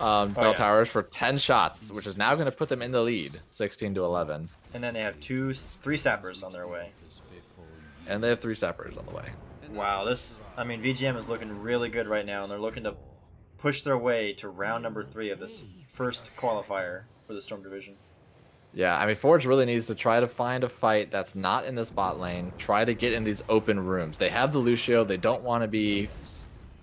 um, Oh, bell yeah. towers for 10 shots, which is now going to put them in the lead, 16 to 11. And then they have two, three sappers on their way. And they have three sappers on the way. Wow, this, I mean, VGM is looking really good right now, and they're looking to push their way to round number three of this first qualifier for the Storm Division. Yeah, I mean, Forge really needs to try to find a fight that's not in this bot lane. Try to get in these open rooms. They have the Lucio. They don't want to be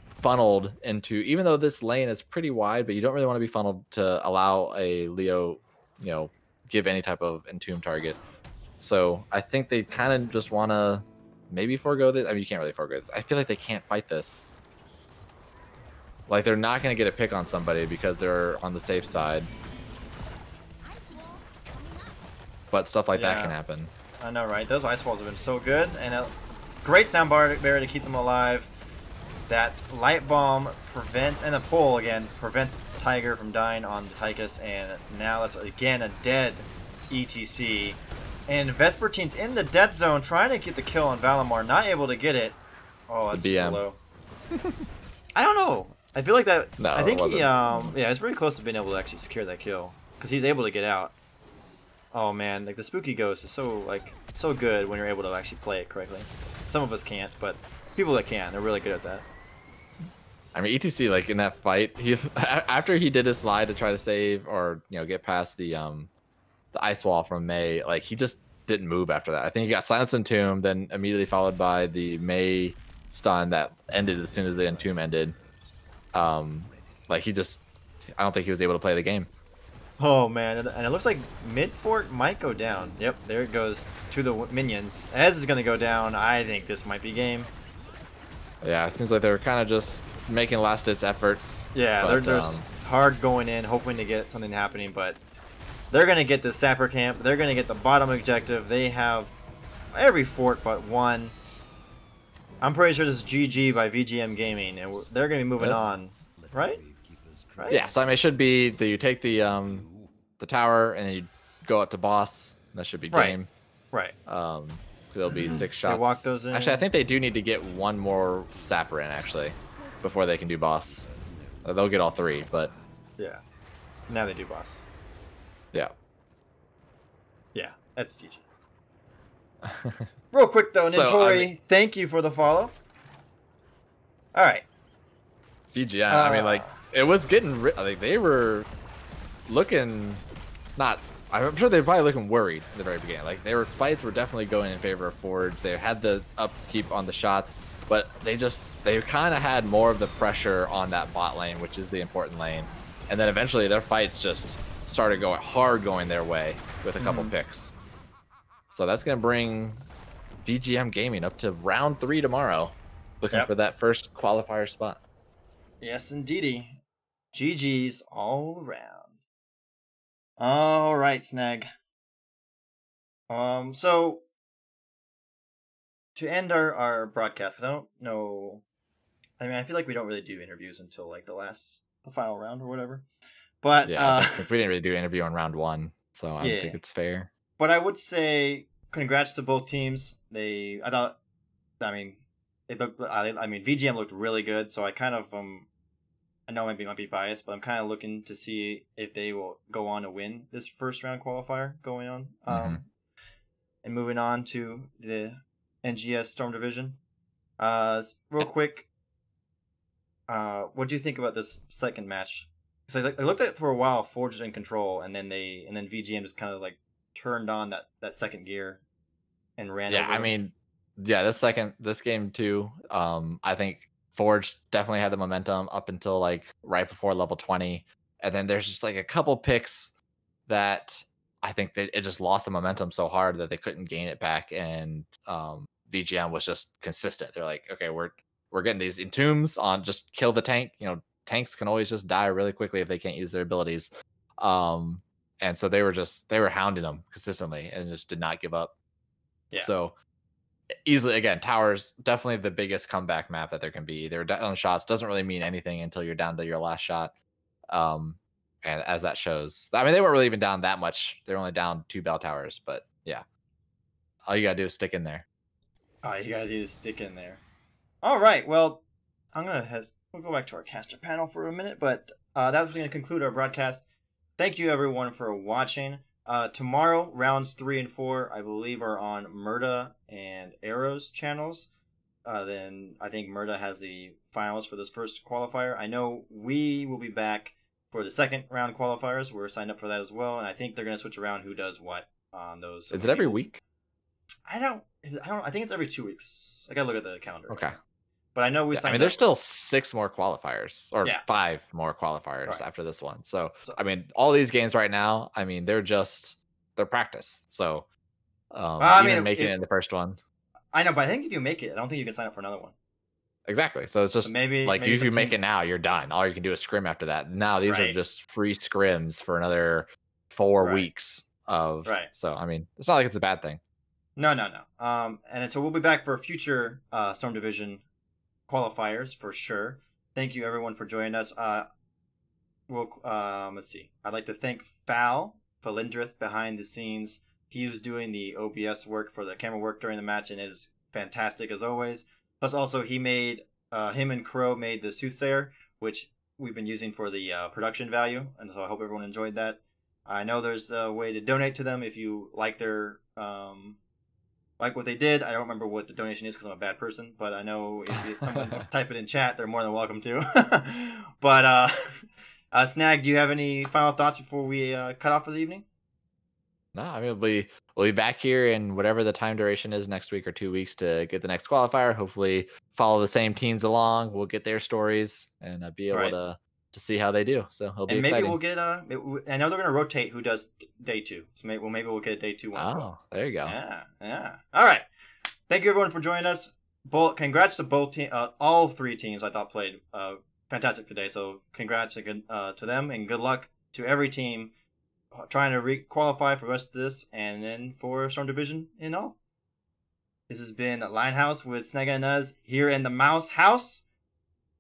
funneled into, even though this lane is pretty wide, but you don't really want to be funneled to allow a Leo, you know, give any type of entomb target. So I think they kind of just want to maybe forego this. I mean, you can't really forego this. I feel like they can't fight this. Like they're not going to get a pick on somebody because they're on the safe side. But stuff like that can happen. I know, right? Those ice walls have been so good, and a great sound bar barrier to keep them alive. That light bomb prevents, and the pull again prevents Tiger from dying on the Tychus, and now that's again a dead ETC. And Vespertine's in the death zone trying to get the kill on Valimar, not able to get it. Oh, that's BM. low. I don't know. I feel like that. No, I think he, um, yeah, it's pretty close to being able to actually secure that kill because he's able to get out. Oh man, like the spooky ghost is so like so good when you're able to actually play it correctly. Some of us can't, but people that can, they're really good at that. I mean, ETC like in that fight, he after he did his slide to try to save or you know get past the um the ice wall from May, like he just didn't move after that. I think he got silenced Silence Entomb, then immediately followed by the May stun that ended as soon as the Entomb ended. Um, like he just, I don't think he was able to play the game. Oh man, and it looks like mid fort might go down. Yep, there it goes to the minions. Ez is gonna go down. I think this might be game. Yeah, it seems like they're kind of just making last ditch efforts. Yeah, but, they're they're um, hard going in, hoping to get something happening, but they're gonna get the sapper camp. They're gonna get the bottom objective. They have every fort but one. I'm pretty sure this is GG by VGM Gaming, and they're gonna be moving on, right? Right? yeah, so I mean, it should be that you take the um the tower and then you go up to boss. That should be Right. game. Right. Um, 'cause there'll be six shots. They shots. walk those in. Actually, I think they do need to get one more sapper in actually before they can do boss. Uh, They'll get all three, but Yeah. Now they do boss. yeah. Yeah, that's GG. Real quick though, So, I mean- thank you for the follow. All right. VGM. I mean, Uh. like it was getting. Ri- like they were looking not. I'm sure they were probably looking worried at the very beginning. Like their fights were definitely going in favor of Forge. They had the upkeep on the shots, but they just they kind of had more of the pressure on that bot lane, which is the important lane. And then eventually their fights just started going hard going their way with a couple mm-hmm. picks. So that's gonna bring VGM Gaming up to round three tomorrow, looking Yep. for that first qualifier spot. Yes, indeedy. GG's all around. All right, Snag. Um, so to end our our broadcast, I don't know. I mean, I feel like we don't really do interviews until like the last, the final round or whatever. But Yeah, uh, we didn't really do an interview on round one, so I Yeah. think it's fair. but I would say congrats to both teams. They, I thought, I mean, it looked. I, I mean, VGM looked really good. So I kind of um, I know I might be might be biased, but I'm kind of looking to see if they will go on to win this first round qualifier going on. Um, Mhm. and moving on to the NGS Storm Division. Uh, real quick, uh, what do you think about this second match? Because I, I looked at it for a while, Forged in control, and then they and then VGM just kind of like turned on that that second gear and ran. Yeah, over I mean, yeah, this second this game too. Um, I think Forge definitely had the momentum up until like right before level twenty, and then there's just like a couple picks that I think that it just lost the momentum so hard that they couldn't gain it back, and um, VGM was just consistent. They're like, okay, we're we're getting these entombs on just kill the tank. You know, tanks can always just die really quickly if they can't use their abilities. Um, and so they were just they were hounding them consistently and just did not give up. Yeah. So easily again, towers definitely the biggest comeback map that there can be. They're down shots doesn't really mean anything until you're down to your last shot. Um, and as that shows, I mean they weren't really even down that much. They're only down two bell towers, but yeah, all you gotta do is stick in there. All you gotta do is stick in there. All right. Well, I'm gonna have we'll go back to our caster panel for a minute, but uh, that was gonna conclude our broadcast. Thank you everyone for watching. Uh, tomorrow, rounds three and four, I believe, are on Murda and Arrow's channels. Uh, then I think Murda has the finals for this first qualifier. I know we will be back for the second round qualifiers. We're signed up for that as well, and I think they're gonna switch around who does what on those. Is it every week? I don't. I don't. I think it's every two weeks. I gotta look at the calendar. Okay. But I know we Yeah. I mean, there's still six more qualifiers or Yeah. five more qualifiers Right. after this one. So, So- I mean, all these games right now, I mean, they're just they're practice. So, um, I even mean, making it- it in the first one, I know, but I think if you make it, I don't think you can sign up for another one. exactly. So it's So just maybe like maybe if you make it now, you're done. All you can do is scrim after that. Now these are just free scrims for another four Right. weeks of. Right. So I mean, it's not like it's a bad thing. No, no, no. Um, and so we'll be back for a future uh, Storm Division qualifiers for sure. Thank you everyone for joining us. Uh, we'll um, let's see. I'd like to thank Fal Falindrith behind the scenes. He was doing the OBS work for the camera work during the match, and it was fantastic as always. Plus, also he made uh, him and Crow made the soothsayer, which we've been using for the uh, production value, and so I hope everyone enjoyed that. I know there's a way to donate to them if you like their um, like what they did. I don't remember what the donation is because I'm a bad person, but I know if someone wants to type it in chat, they're more than welcome to. but uh, uh, Snag, do you have any final thoughts before we uh, cut off for the evening? No, I mean, it'll be we'll be back here in whatever the time duration is next week or two weeks to get the next qualifier. Hopefully, follow the same teams along. We'll get their stories and uh, be able Right. to to see how they do. So it'll be and maybe exciting. we'll get uh. it- we- I know they're gonna rotate who does day two. So maybe well maybe we'll get a day two one. as well. oh, there you go. Yeah, yeah. All right. Thank you everyone for joining us. Both congrats to both team, uh, all three teams I thought played uh, fantastic today. So congrats again uh, to them and good luck to every team uh, trying to re- qualify for the rest of this and then for Storm Division in all. This has been Linehouse with Snega and Nuz here in the Mouse House.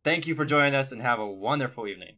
Thank you for joining us and have a wonderful evening.